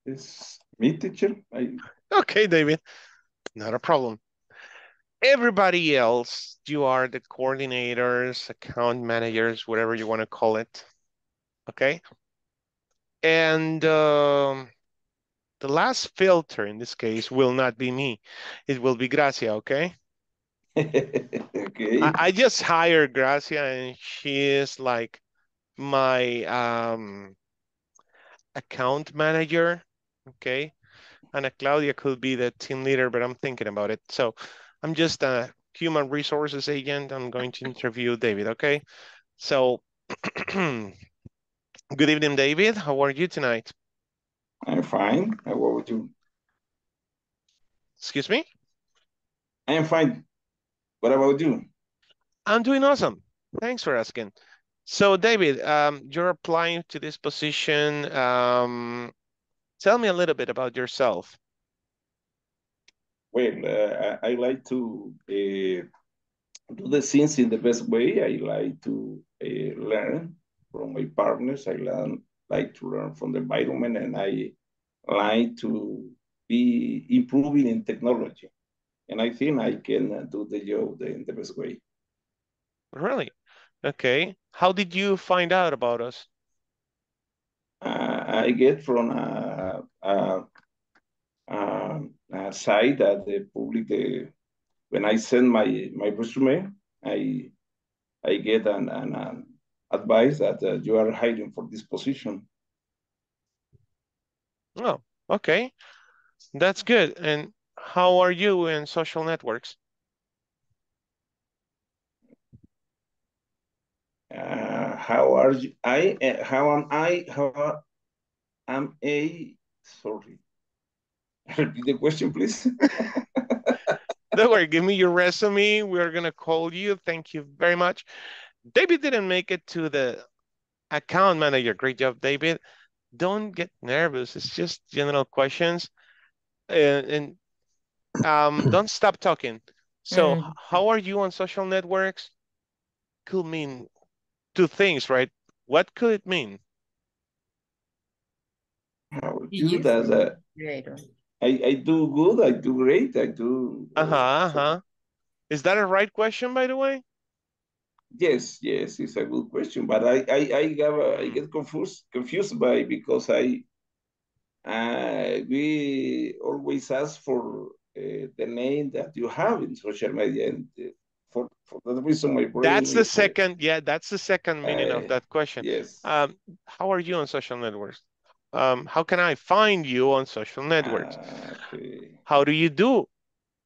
It's me, teacher. I, Okay, David, not a problem. Everybody else, you are the coordinators, account managers, whatever you want to call it. Okay. And um, the last filter in this case will not be me. It will be Gracia, okay? okay. I, I just hired Gracia and she is like my um account manager, okay? Ana Claudia could be the team leader, but I'm thinking about it. So I'm just a human resources agent. I'm going to interview David, okay? So good evening, David. How are you tonight? I'm fine. How about you? Excuse me? I am fine. What about you? I'm doing awesome. Thanks for asking. So, David, um, you're applying to this position. Um, tell me a little bit about yourself. Well, uh, I, I like to uh, do the things in the best way. I like to uh, learn from my partners. I learn, like to learn from the environment, and I like to be improving in technology. And I think I can do the job the, in the best way. Really? Okay. How did you find out about us? Uh, I get from a, a, a, a site that the public, the, when I send my, my resume, I I get an, an, an advice that uh, you are hiring for this position. Oh, okay. That's good. And how are you in social networks? Uh, how are you? I uh, how am I? How am a? Sorry. Repeat the question, please. Don't worry, give me your resume. We're gonna call you. Thank you very much. David didn't make it to the account manager. Great job, David. Don't get nervous. It's just general questions. And, and um, don't stop talking. So, Mm. how are you on social networks? Could mean two things, right? What could it mean? How you does uh, Creator. I, I do good, I do great, I do Uh-huh, uh-huh. Is that a right question, by the way? yes, yes, it's a good question. But I I, I have uh, I get confused confused by because I uh, we always ask for uh, the name that you have in social media and uh, for, for that reason, my brain That's the uh, second, yeah, that's the second meaning of Uh, that question. Yes. Um, how are you on social networks? Um, how can I find you on social networks? Ah, okay. How do you do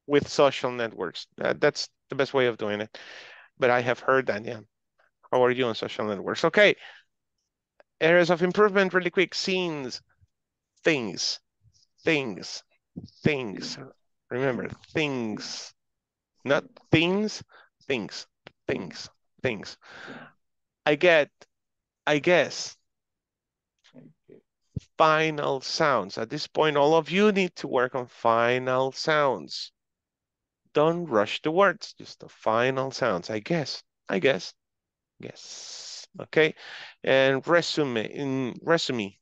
with social networks? That, that's the best way of doing it. But I have heard that, yeah. How are you on social networks? Okay. Areas of improvement really quick. Scenes, things, things, things. Remember, things, not things, things, things, things. I get, I guess, final sounds. At this point, all of you need to work on final sounds. Don't rush the words, just the final sounds. I guess, I guess, yes. Okay. And resume, in resume,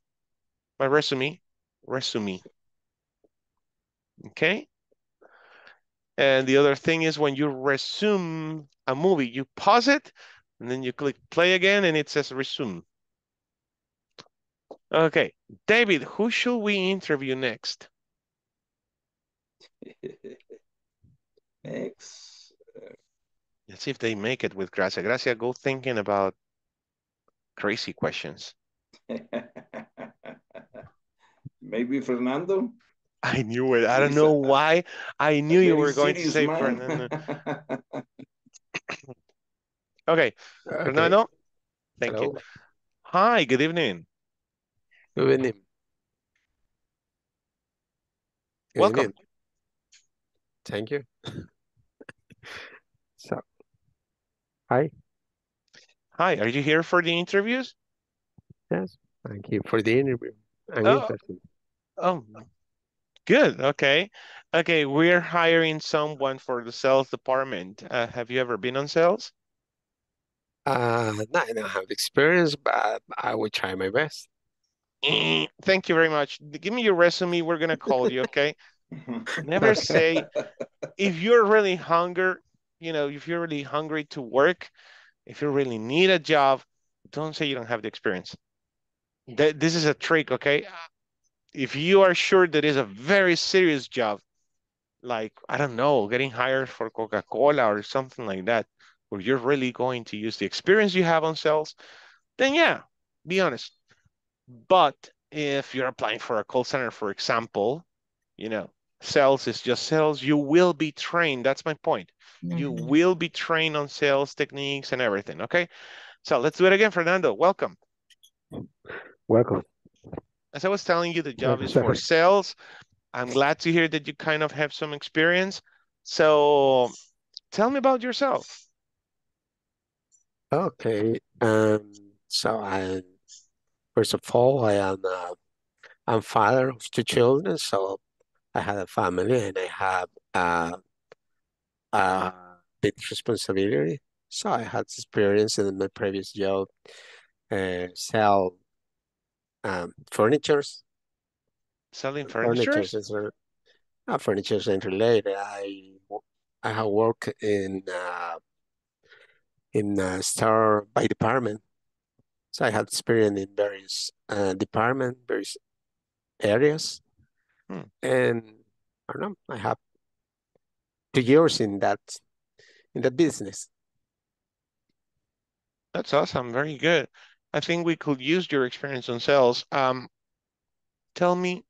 my resume, resume. Okay. And the other thing is when you resume a movie, you pause it and then you click play again and it says resume. Okay, David, who should we interview next? Next. Let's see if they make it with Gracia. Gracia, go thinking about crazy questions. Maybe Fernando? I knew it. I don't know why. I knew you were going to serious say man. Fernando. Okay, Fernando, thank you. Hi, good evening. Good evening. Good Welcome. evening. Thank you. So, hi. Hi, are you here for the interviews? Yes, thank you for the interview. I'm Oh. interested. Oh, good. Okay. Okay, we're hiring someone for the sales department. Uh, have you ever been on sales? Uh, no, I don't have experience, but I will try my best. Eh, Thank you very much. Give me your resume. We're gonna call you, okay? Never say if you're really hunger, you know, if you're really hungry to work, if you really need a job, don't say you don't have the experience. That this is a trick, okay? If you are sure that is a very serious job, like I don't know, getting hired for Coca-Cola or something like that, where you're really going to use the experience you have on sales, then yeah, be honest. But if you're applying for a call center, for example, you know, sales is just sales, you will be trained. That's my point. You Mhm. will be trained on sales techniques and everything. Okay. So let's do it again, Fernando. Welcome. Welcome. As I was telling you, the job is for sales. I'm glad to hear that you kind of have some experience. So tell me about yourself. Okay. Um, so I, first of all, I am uh, I'm father of two children, so I have a family and I have uh, a big responsibility. So I had experience in my previous job, uh, sell um, furnitures, Selling furnitures furnitures? uh, furnitures and related. I I have worked in uh, in uh, store by department. So I had experience in various uh, department, various areas, Hmm. and I don't know. I have two years in that in that business. That's awesome. Very good. I think we could use your experience on sales. Um, tell me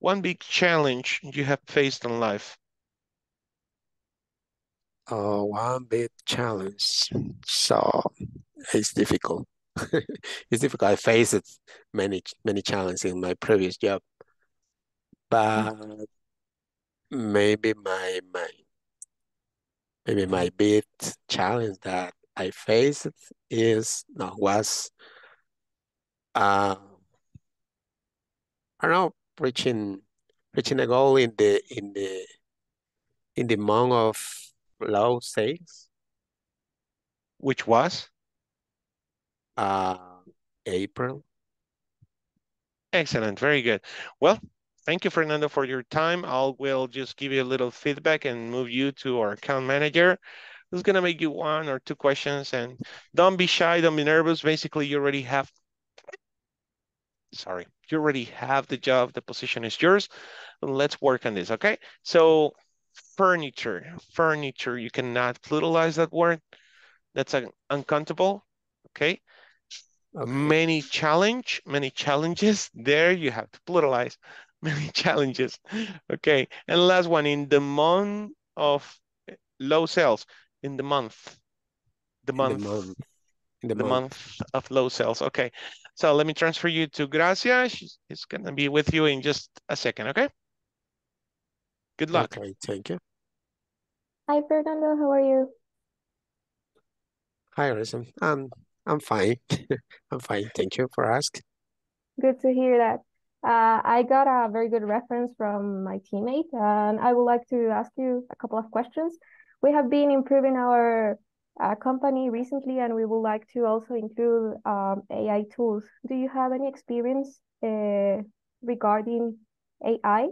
one big challenge you have faced in life. Oh, one big challenge. So it's difficult. It's difficult. I faced many many challenges in my previous job, but maybe my my maybe my big challenge that I faced is no was uh I don't know reaching reaching a goal in the in the in the month of low sales, Which was? uh April. Excellent. Very good. Well, thank you, Fernando, for your time. I will just give you a little feedback and move you to our account manager going to make you one or two questions. And don't be shy, don't be nervous. Basically, you already have, sorry, you already have the job. The position is yours. Let's work on this, okay? So furniture, furniture. You cannot pluralize that word. That's un uncountable. Okay. okay. Many challenge, many challenges. There you have to pluralize. Many challenges. Okay. And last one in the month of low sales. In the month. The month. The month. In the, the month. month. of low sales. Okay. So let me transfer you to Gracia. She's, she's going to be with you in just a second. Okay. Good luck. Okay, thank you. Hi, Fernando. How are you? Hi, Alison. Um, I'm fine. I'm fine. Thank you for asking. Good to hear that. Uh, I got a very good reference from my teammate, and I would like to ask you a couple of questions. We have been improving our uh, company recently, and we would like to also include um, AI tools. Do you have any experience uh, regarding AI?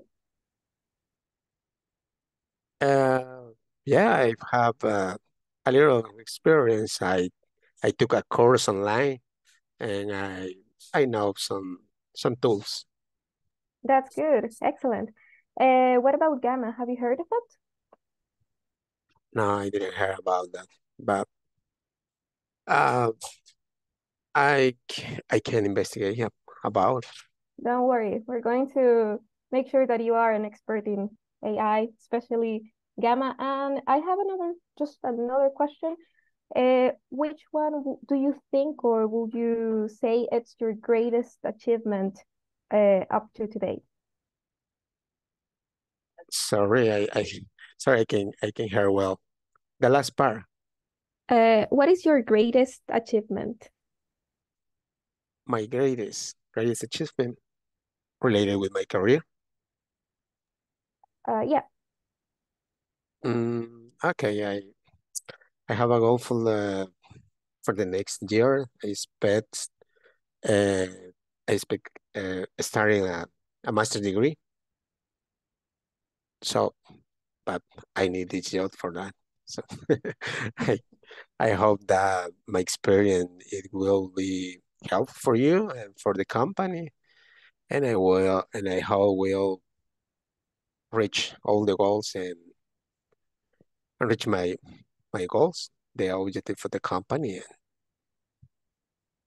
Uh, yeah, I have uh, a little experience. I I took a course online, and I I know some some tools. That's good. Excellent. Uh, what about Gamma? Have you heard of it? No, I didn't hear about that, but uh, I I can investigate about. Don't worry. We're going to make sure that you are an expert in AI, especially Gamma. And I have another, just another question. Uh, which one do you think, or would you say it's your greatest achievement uh, up to today? Sorry, I, I sorry, I can I can hear well. The last part. Uh, what is your greatest achievement? My greatest greatest achievement related with my career. Uh, yeah. Mm, okay, I I have a goal for the for the next year. I expect uh, I expect uh, starting a, a master degree. So, but I need this job for that. So I I hope that my experience it will be helpful for you and for the company, and I will and I hope will reach all the goals and reach my my goals, the objective for the company. And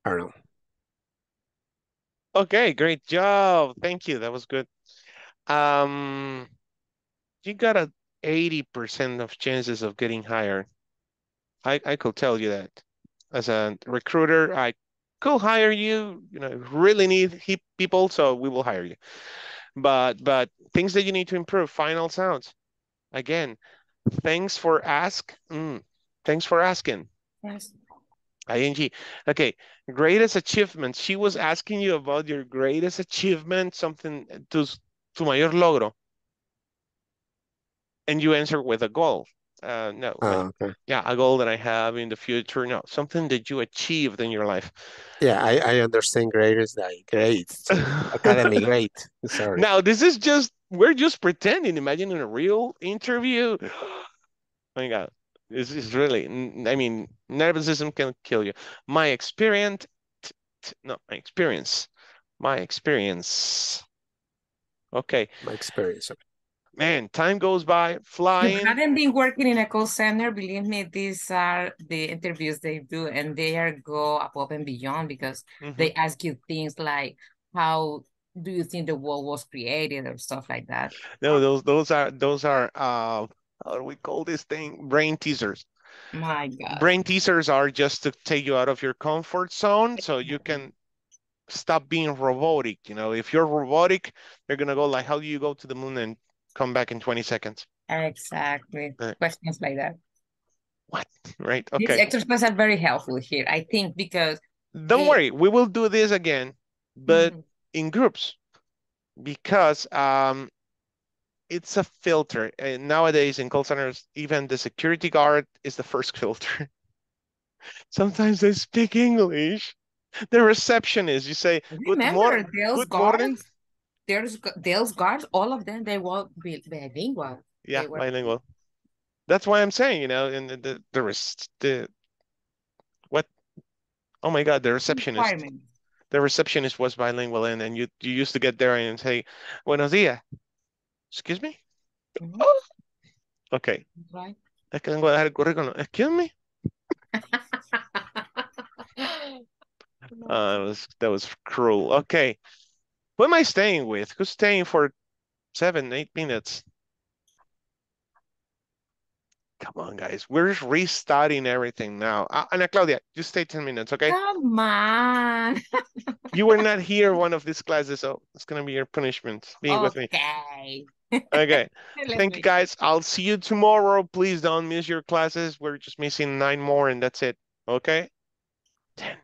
I don't know. Okay, great job. Thank you. That was good. Um, you got a 80% of chances of getting hired. I, I could tell you that. As a recruiter, I could hire you, you know, really need people, so we will hire you. But but things that you need to improve, final sounds. Again, thanks for ask. Mm, thanks for asking. Yes. ing. Okay, greatest achievement. She was asking you about your greatest achievement, something to tu mayor logro. And you answer with a goal. Uh, no. Oh, okay. Yeah, a goal that I have in the future. No, something that you achieved in your life. Yeah, I, I understand great is like great. Academy great. Sorry. Now, this is just, we're just pretending. Imagine in a real interview. oh my God. This is really, I mean, nervousism can kill you. My experience, no, my experience, my experience. Okay. My experience. Okay man, time goes by flying. You haven't been working in a call center. Believe me, these are the interviews they do, and they are go above and beyond because mm -hmm. they ask you things like, "How do you think the world was created?" or stuff like that. No, those those are those are uh, how do we call this thing? Brain teasers. My God. Brain teasers are just to take you out of your comfort zone, so you can stop being robotic. You know, if you're robotic, they're gonna go like, "How do you go to the moon and come back in 20 seconds. Exactly. Uh, Questions like that. What? Right. Okay. These exercises are very helpful here, I think, because. Don't it... worry, we will do this again, but mm -hmm. in groups, because um, it's a filter. And nowadays in call centers, even the security guard is the first filter. Sometimes they speak English. The receptionist, you say, good, mor good morning there's those guards, all of them, they were bilingual. Yeah, were... bilingual. That's why I'm saying, you know, in the the the, the what? Oh my God, the receptionist. The receptionist was bilingual, and and you you used to get there and say, "Buenos días." Excuse me. Mm -hmm. Oh, Ok. Right. Es que vengo a dejar el currículum. Excuse me. Uh, that was, that was cruel. Okay. Who am I staying with? Who's staying for seven, eight minutes? Come on, guys. We're restarting everything now. Uh, Ana Claudia, just stay 10 minutes, okay? Come on. You were not here one of these classes, so it's going to be your punishment being with me. Okay. Okay. Thank you, guys. I'll see you tomorrow. Please don't miss your classes. We're just missing nine more, and that's it. Okay? 10.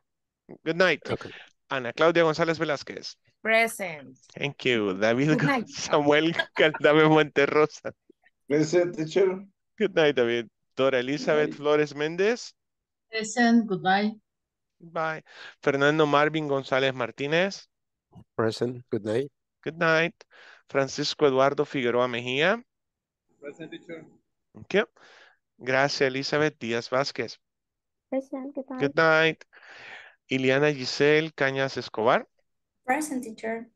Good night. Okay. Ana Claudia González Velázquez. Present. Thank you. David night. Samuel Caldame Monterrosa. Present, teacher. Good night, David. Dora Elizabeth Flores Méndez. Present, good night. Bye. Fernando Marvin González Martínez. Present. Good night. Good night. Francisco Eduardo Figueroa Mejía. Present, teacher. Thank you. Gracia Elizabeth Díaz Vázquez. Present, good night. Good night. Iliana Giselle Cañas Escobar. Present teacher.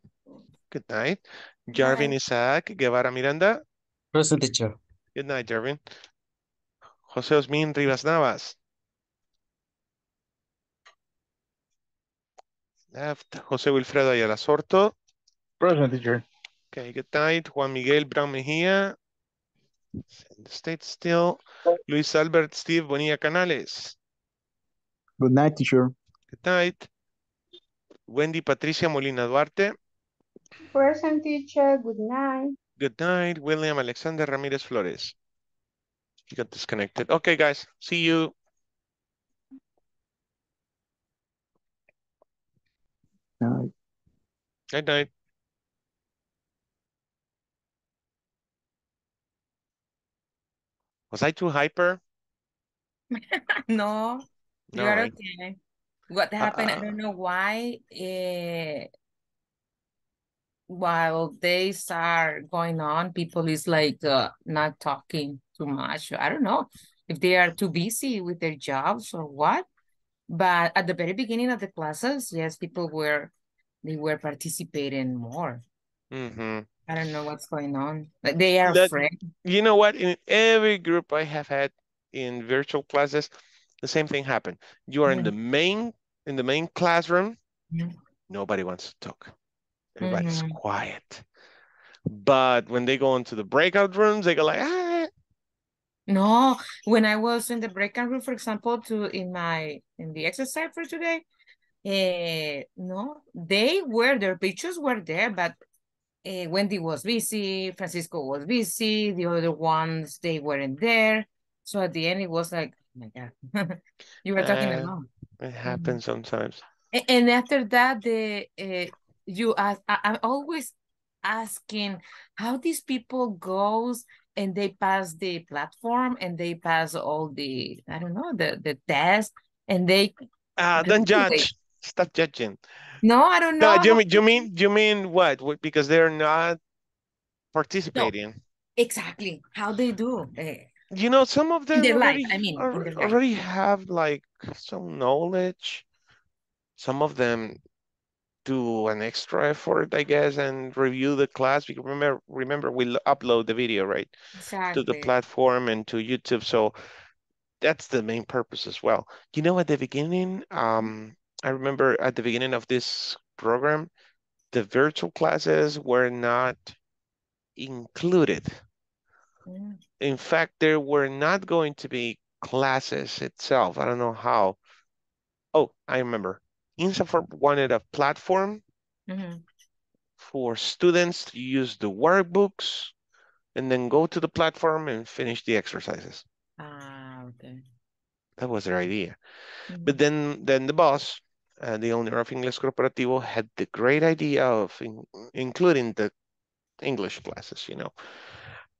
Good night. Jarvin. Isaac Guevara Miranda. Present teacher. Good night, Jarvin. José Osmin Rivas Navas. Left. José Wilfredo Ayala Sorto. Present teacher. Okay, good night. Juan Miguel Brown Mejía. State still. Luis Albert Steve Bonilla Canales. Good night, teacher. Good night. Wendy Patricia Molina Duarte. Present teacher, good night. Good night. William Alexander Ramirez Flores. He got disconnected. Okay, guys. See you. Night. Good night. Was I too hyper? No, you No, are right? okay. What happened? I Uh, don't know why. eh, while days are going on, people is like uh, not talking too much. I don't know if they are too busy with their jobs or what. But at the very beginning of the classes, yes, people were they were participating more. Mm-hmm. I don't know what's going on. Like they are That- afraid. You know what? In every group I have had in virtual classes, the same thing happened. You are in the main in the main classroom. Yeah. Nobody wants to talk. Everybody's Mhm. quiet. But when they go into the breakout rooms, they go like, ah. No, when I was in the breakout room, for example, to in my in the exercise for today, eh, no, they were their pictures were there, but uh, Wendy was busy, Francisco was busy, the other ones they weren't there. So at the end, it was like, oh my God, you were talking Uh, alone. It happens sometimes. And after that, the uh, you ask, I, I'm always asking how these people goes and they pass the platform and they pass all the I don't know the the test and they Ah, don't do they- judge. Stop judging. no I don't know No, you mean you mean you mean what? Because they're not participating. exactly how they do. eh, You know, some of them their life, already, I mean, in al- their life. already have like some knowledge. Some of them do an extra effort, I guess, and review the class. Because remember, remember we upload the video, right, to the platform and to YouTube. So that's the main purpose as well. You know, at the beginning, um, I remember at the beginning of this program, the virtual classes were not included. Mm, In fact, there were not going to be classes itself. I don't know how. Oh, I remember. INSAFORP wanted a platform mhm. for students to use the workbooks and then go to the platform and finish the exercises. Ah, okay. That was their idea. But Mhm. then, then the boss, uh, the owner of Inglés Corporativo, had the great idea of in- including the English classes, you know,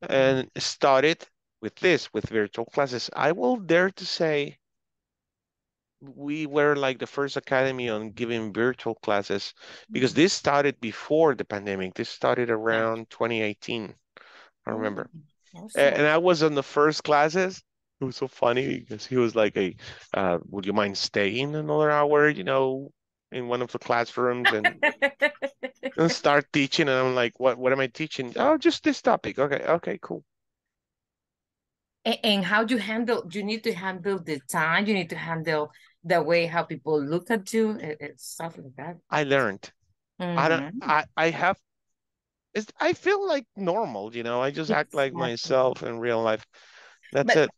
and started with this, with virtual classes. I will dare to say we were like the first academy on giving virtual classes because this started before the pandemic. This started around 2018, I remember. Oh, awesome. And I was on the first classes. It was so funny because he was like, "A, uh, would you mind staying another hour? You know, in one of the classrooms and, and start teaching." And I'm like, "What? What am I teaching? Oh, just this topic. Okay, okay, cool." And, and how do you handle, you need to handle the time, you need to handle the way how people look at you, and, stuff like that. I learned. I don't. Mhm. I I have. It's. I feel like normal. You know. I just act like myself in real life. That's But it.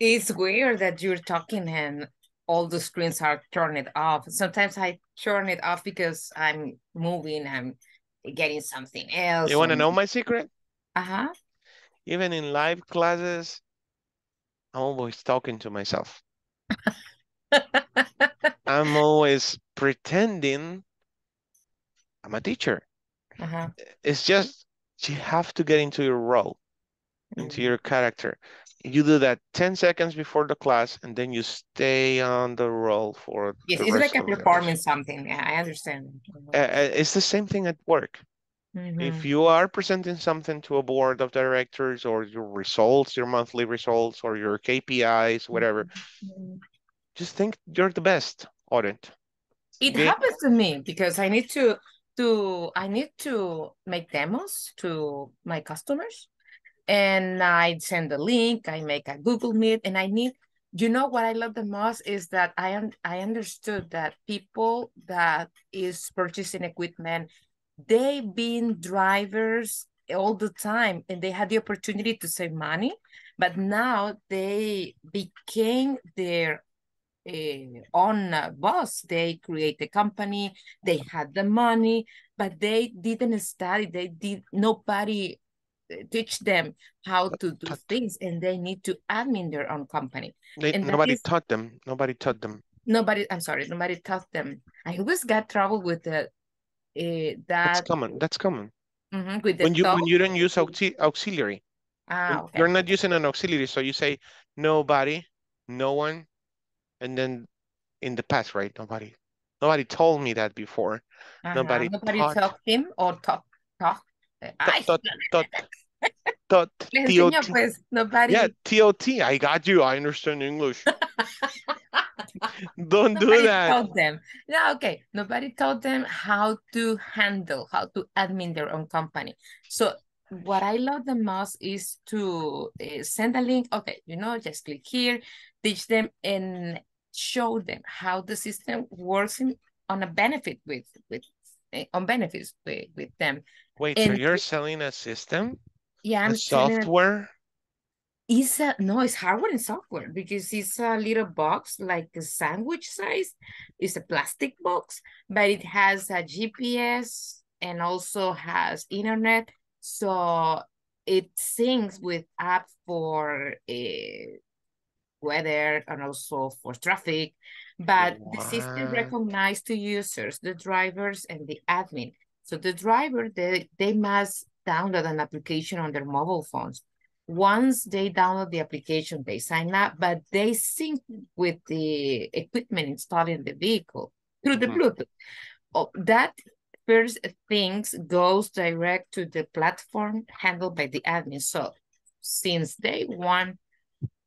it's weird that you're talking and all the screens are turned off. Sometimes I turn it off because I'm moving, I'm getting something else. You want to know my secret? Uh-huh. Even in live classes, I'm always talking to myself. I'm always pretending I'm a teacher. Uh-huh. It's just you have to get into your role, into Mm. your character. You do that 10 seconds before the class, and then you stay on the roll for Yes, it's like a performing something. Yeah, I understand. Uh, it's the same thing at work. Mhm. If you are presenting something to a board of directors or your results, your monthly results or your KPIs, whatever, Mhm. just think you're the best on it. It happens to me because I need to to I need to make demos to my customers and I send the link, I make a Google Meet and I need you know what I love the most is that I un I understood that people that is purchasing equipment, they been drivers all the time and they had the opportunity to save money, but now they became their uh, on uh, boss. They create a company, they had the money, but they didn't study. They did nobody teach them how to do things, and they need to admin their own company. They, And nobody is taught them. Nobody taught them. nobody. I'm sorry, nobody taught them. I always got trouble with the uh, That's that common. That's common. mhm, with the When you when you don't use auxi auxiliary, Ah, okay. you're not using an auxiliary, so you say nobody, no one, and then in the past, right? Nobody, nobody told me that before. Uh-huh. Nobody Nobody taught. taught him or talk talk. Ay, Tot, tot, tot, TOT. pues, nobody. Yeah, TOT. I got you. I understand English. Don't do that. told them. Yeah, okay. Nobody told them how to handle, how to admin their own company. So what I love the most is to uh, send a link. Okay, you know, just click here, teach them and show them how the system works in, on a benefit with with eh, on benefits with, with them. Wait, so you're selling a system, yeah, I'm a- software? It's a no, it's hardware and software because it's a little box like a sandwich size. It's a plastic box, but it has a GPS and also has internet. So it syncs with app for uh, weather and also for traffic. But the system What? recognizes the users, the drivers, and the admin. So the driver, they, they must download an application on their mobile phones. Once they download the application, they sign up, but they sync with the equipment installed in the vehicle through the Mhm. Bluetooth. Oh, that first things goes direct to the platform handled by the admin. So since day one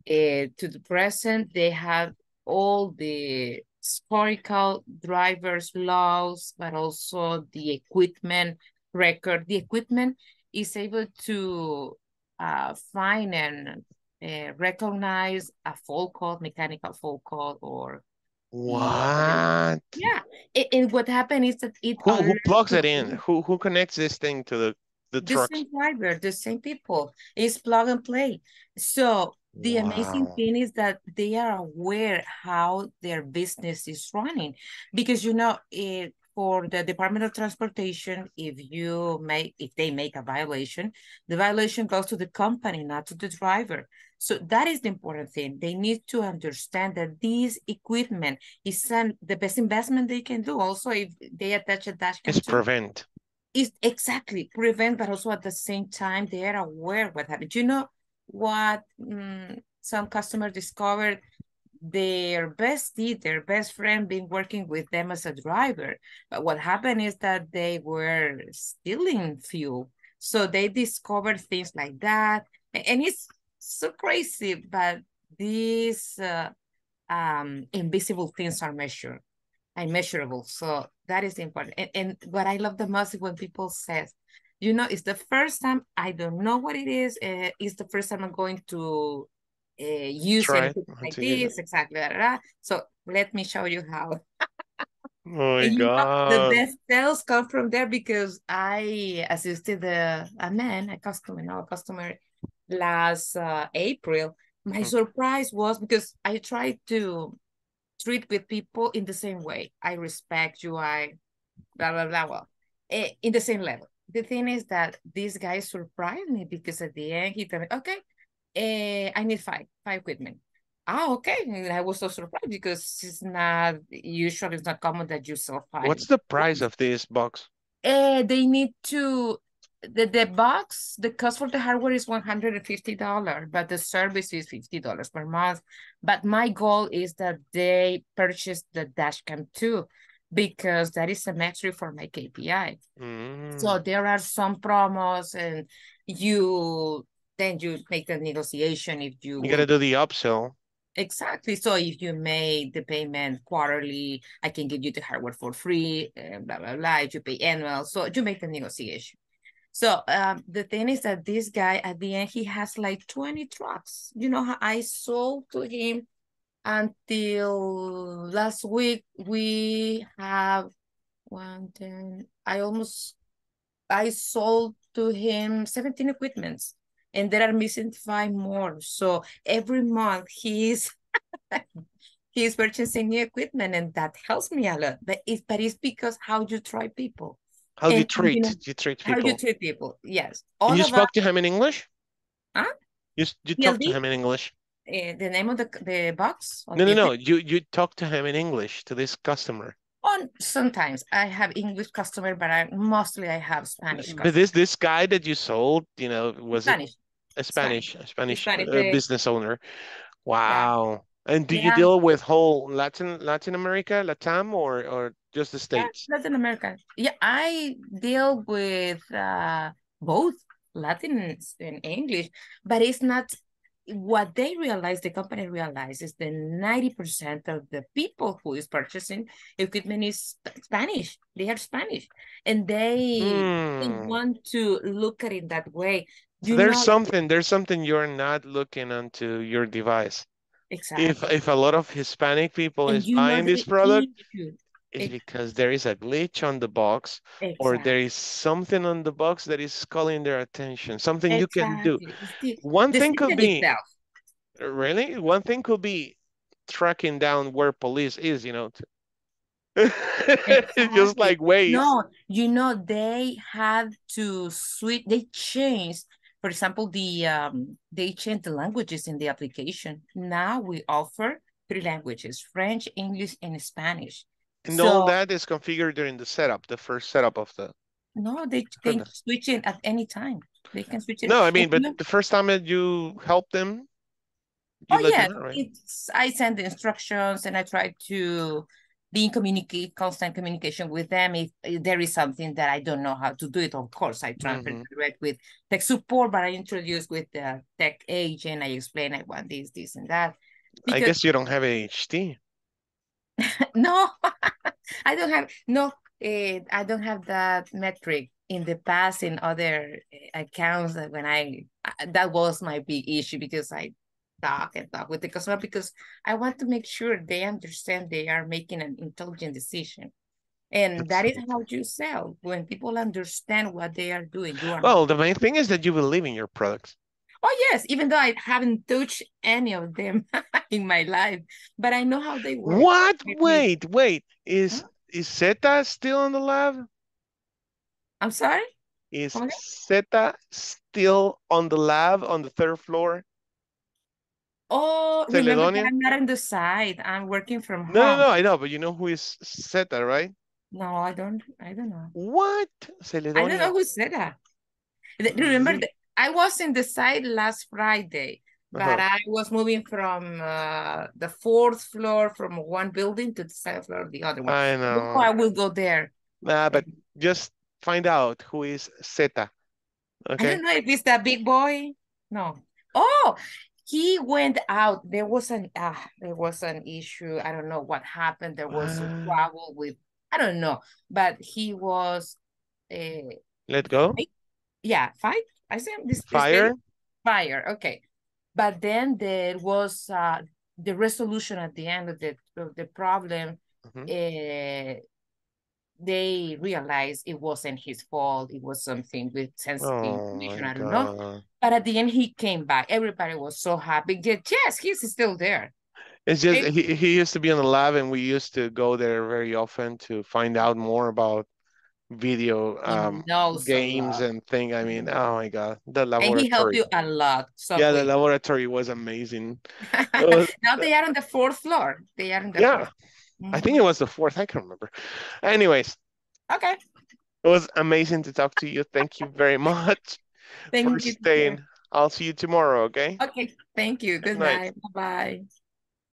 uh, to the present, they have all the historical drivers laws, but also the equipment record. The equipment is able to uh, find and uh, recognize a fault code, mechanical fault code, or What? yeah. And, and what happened is that it Who who plugs it in? Who who connects this thing to the the the trucks? same driver, the same people. It's plug and play. So the amazing thing is that they are aware how their business is running. Because you know, it, for the Department of Transportation, if you make if they make a violation, the violation goes to the company, not to the driver. So that is the important thing. They need to understand that this equipment is an, the best investment they can do. Also, if they attach a dash cam It's to prevent. is exactly prevent, but also at the same time they are aware what happened. You know what mm, some customers discovered their bestie, their best friend, been working with them as a driver. But what happened is that they were stealing fuel. So they discovered things like that. And it's so crazy, but these uh, um, invisible things are measured and measurable. So that is important. And, and what I love the most is when people says, you know, it's the first time I don't know what it is. Uh, it's the first time I'm going to uh, use Try it like this, exactly. da, da, da. So let me show you how. Oh my know, the best sales come from there because I assisted a, a man, a customer, now a customer last uh, April. My Mhm. surprise was because I tried to treat with people in the same way. I respect you, I blah, blah, blah, well, eh, in the same level. The thing is that this guy surprised me because at the end he told me, okay, eh, I need five, five equipment. Ah, okay. And I was so surprised because it's not usually it's not common that you sell five. What's the price of this box? Uh, they need to the the box the cost for the hardware is one hundred and fifty dollars, but the service is fifty dollars per month. But my goal is that they purchase the dashcam too, because that is a metric for my KPI. Mm. So there are some promos, and you then you make the negotiation if you You gotta do the upsell. Exactly. So if you made the payment quarterly, I can give you the hardware for free, blah, blah, blah. If you pay annual, so you make the negotiation. So um, the thing is that this guy at the end, he has like 20 trucks. You know how I sold to him until last week, we have one, 10, I almost, I sold to him 17 equipments and there are missing five more. So every month he's he's purchasing new equipment and that helps me a lot. But it's but it's because how you try people. How do you treat know, you treat people how you treat people. Yes. All you spoke us, to him in English? huh? You you talked to him in English? Uh, the name of the the box? No, no, no. You you talked to him in English to this customer. On sometimes I have English customer, but I mostly I have Spanish But this this guy that you sold, you know, was Spanish. a Spanish a Spanish Spanish, uh, business owner? Wow. And do you deal with whole Latin Latin America, Latam, or or just the Yeah, States? Latin America. Yeah, I deal with uh, both Latin and English, but it's not what they realize, the company realizes that 90% of the people who is purchasing equipment is Spanish. They are Spanish. And they, they Hmm. want to look at it that way. There's something there's something you're not looking onto your device. Exactly. if if a lot of Hispanic people And is buying this product, it's Ex- because there is a glitch on the box or there is something on the box that is calling their attention, something you can do. The, One thing could be, itself. really, one thing could be tracking down where police is, you know, to just like Waze. No, you know, they had to switch, they changed, for example, the um they changed the languages in the application. Now we offer three languages, French, English, and Spanish. And all So that is configured during the setup, the first setup of the no, they can switch it at any time. They can switch it. No, I mean, but the first time that you help them, you oh yeah, know, right? I send the instructions and I try to be in communicate constant communication with them if, if there is something that I don't know how to do it. Of course, I transfer Mhm. direct with tech support, but I introduce with the tech agent. I explain I want this, this, and that. I guess you don't have ADHD. no, I don't have no. Uh, I don't have that metric in the past in other uh, accounts that when I that was my big issue because I talk and talk with the customer because I want to make sure they understand they are making an intelligent decision. And that is how you sell when people understand what they are doing. You are Well, the main thing is that you believe in your products. Oh yes, even though I haven't touched any of them in my life, but I know how they work. What? Wait, wait. Is is Zeta still on the lab? I'm sorry. Is again? Zeta still on the lab on the third floor? Oh, remember that I'm not on the side. I'm working from home. No, no, no. I know, but you know who is Zeta, right? No, I don't. I don't know. What? I don't know who. Th- Remember, that I was in the side last Friday, but Uh-huh. I was moving from uh, the fourth floor from one building to the second floor of the other one. I No, I will go there. Nah, but just find out who is Zeta. I Okay. don't know if it's that big boy. No. Oh, he went out. There was an uh, there was an issue. I don't know what happened. There was a What? trouble with I don't know, but he was uh, Let go. yeah, fight. I said this, Fire. fire. Okay. but then there was uh, the resolution at the end of the of the problem. Mhm. uh, they realized it wasn't his fault. It was something with sensitive Oh information. I don't know. But at the end, he came back. Everybody was so happy. Ye- Yes, he's still there. It's just It- he, he used to be in the lab and we used to go there very often to find out more about video um knows games and thing. I mean, oh my God, the laboratory. And he helped you a lot. So Yeah, the laboratory was amazing. Was- now they are on the fourth floor. They are on the yeah, fourth. I think it was the fourth. I can't remember. Anyways, Okay. it was amazing to talk to you. Thank you very much Thank for you. staying. I'll see you tomorrow, okay? Okay. Thank you. Good night. night. Bye bye.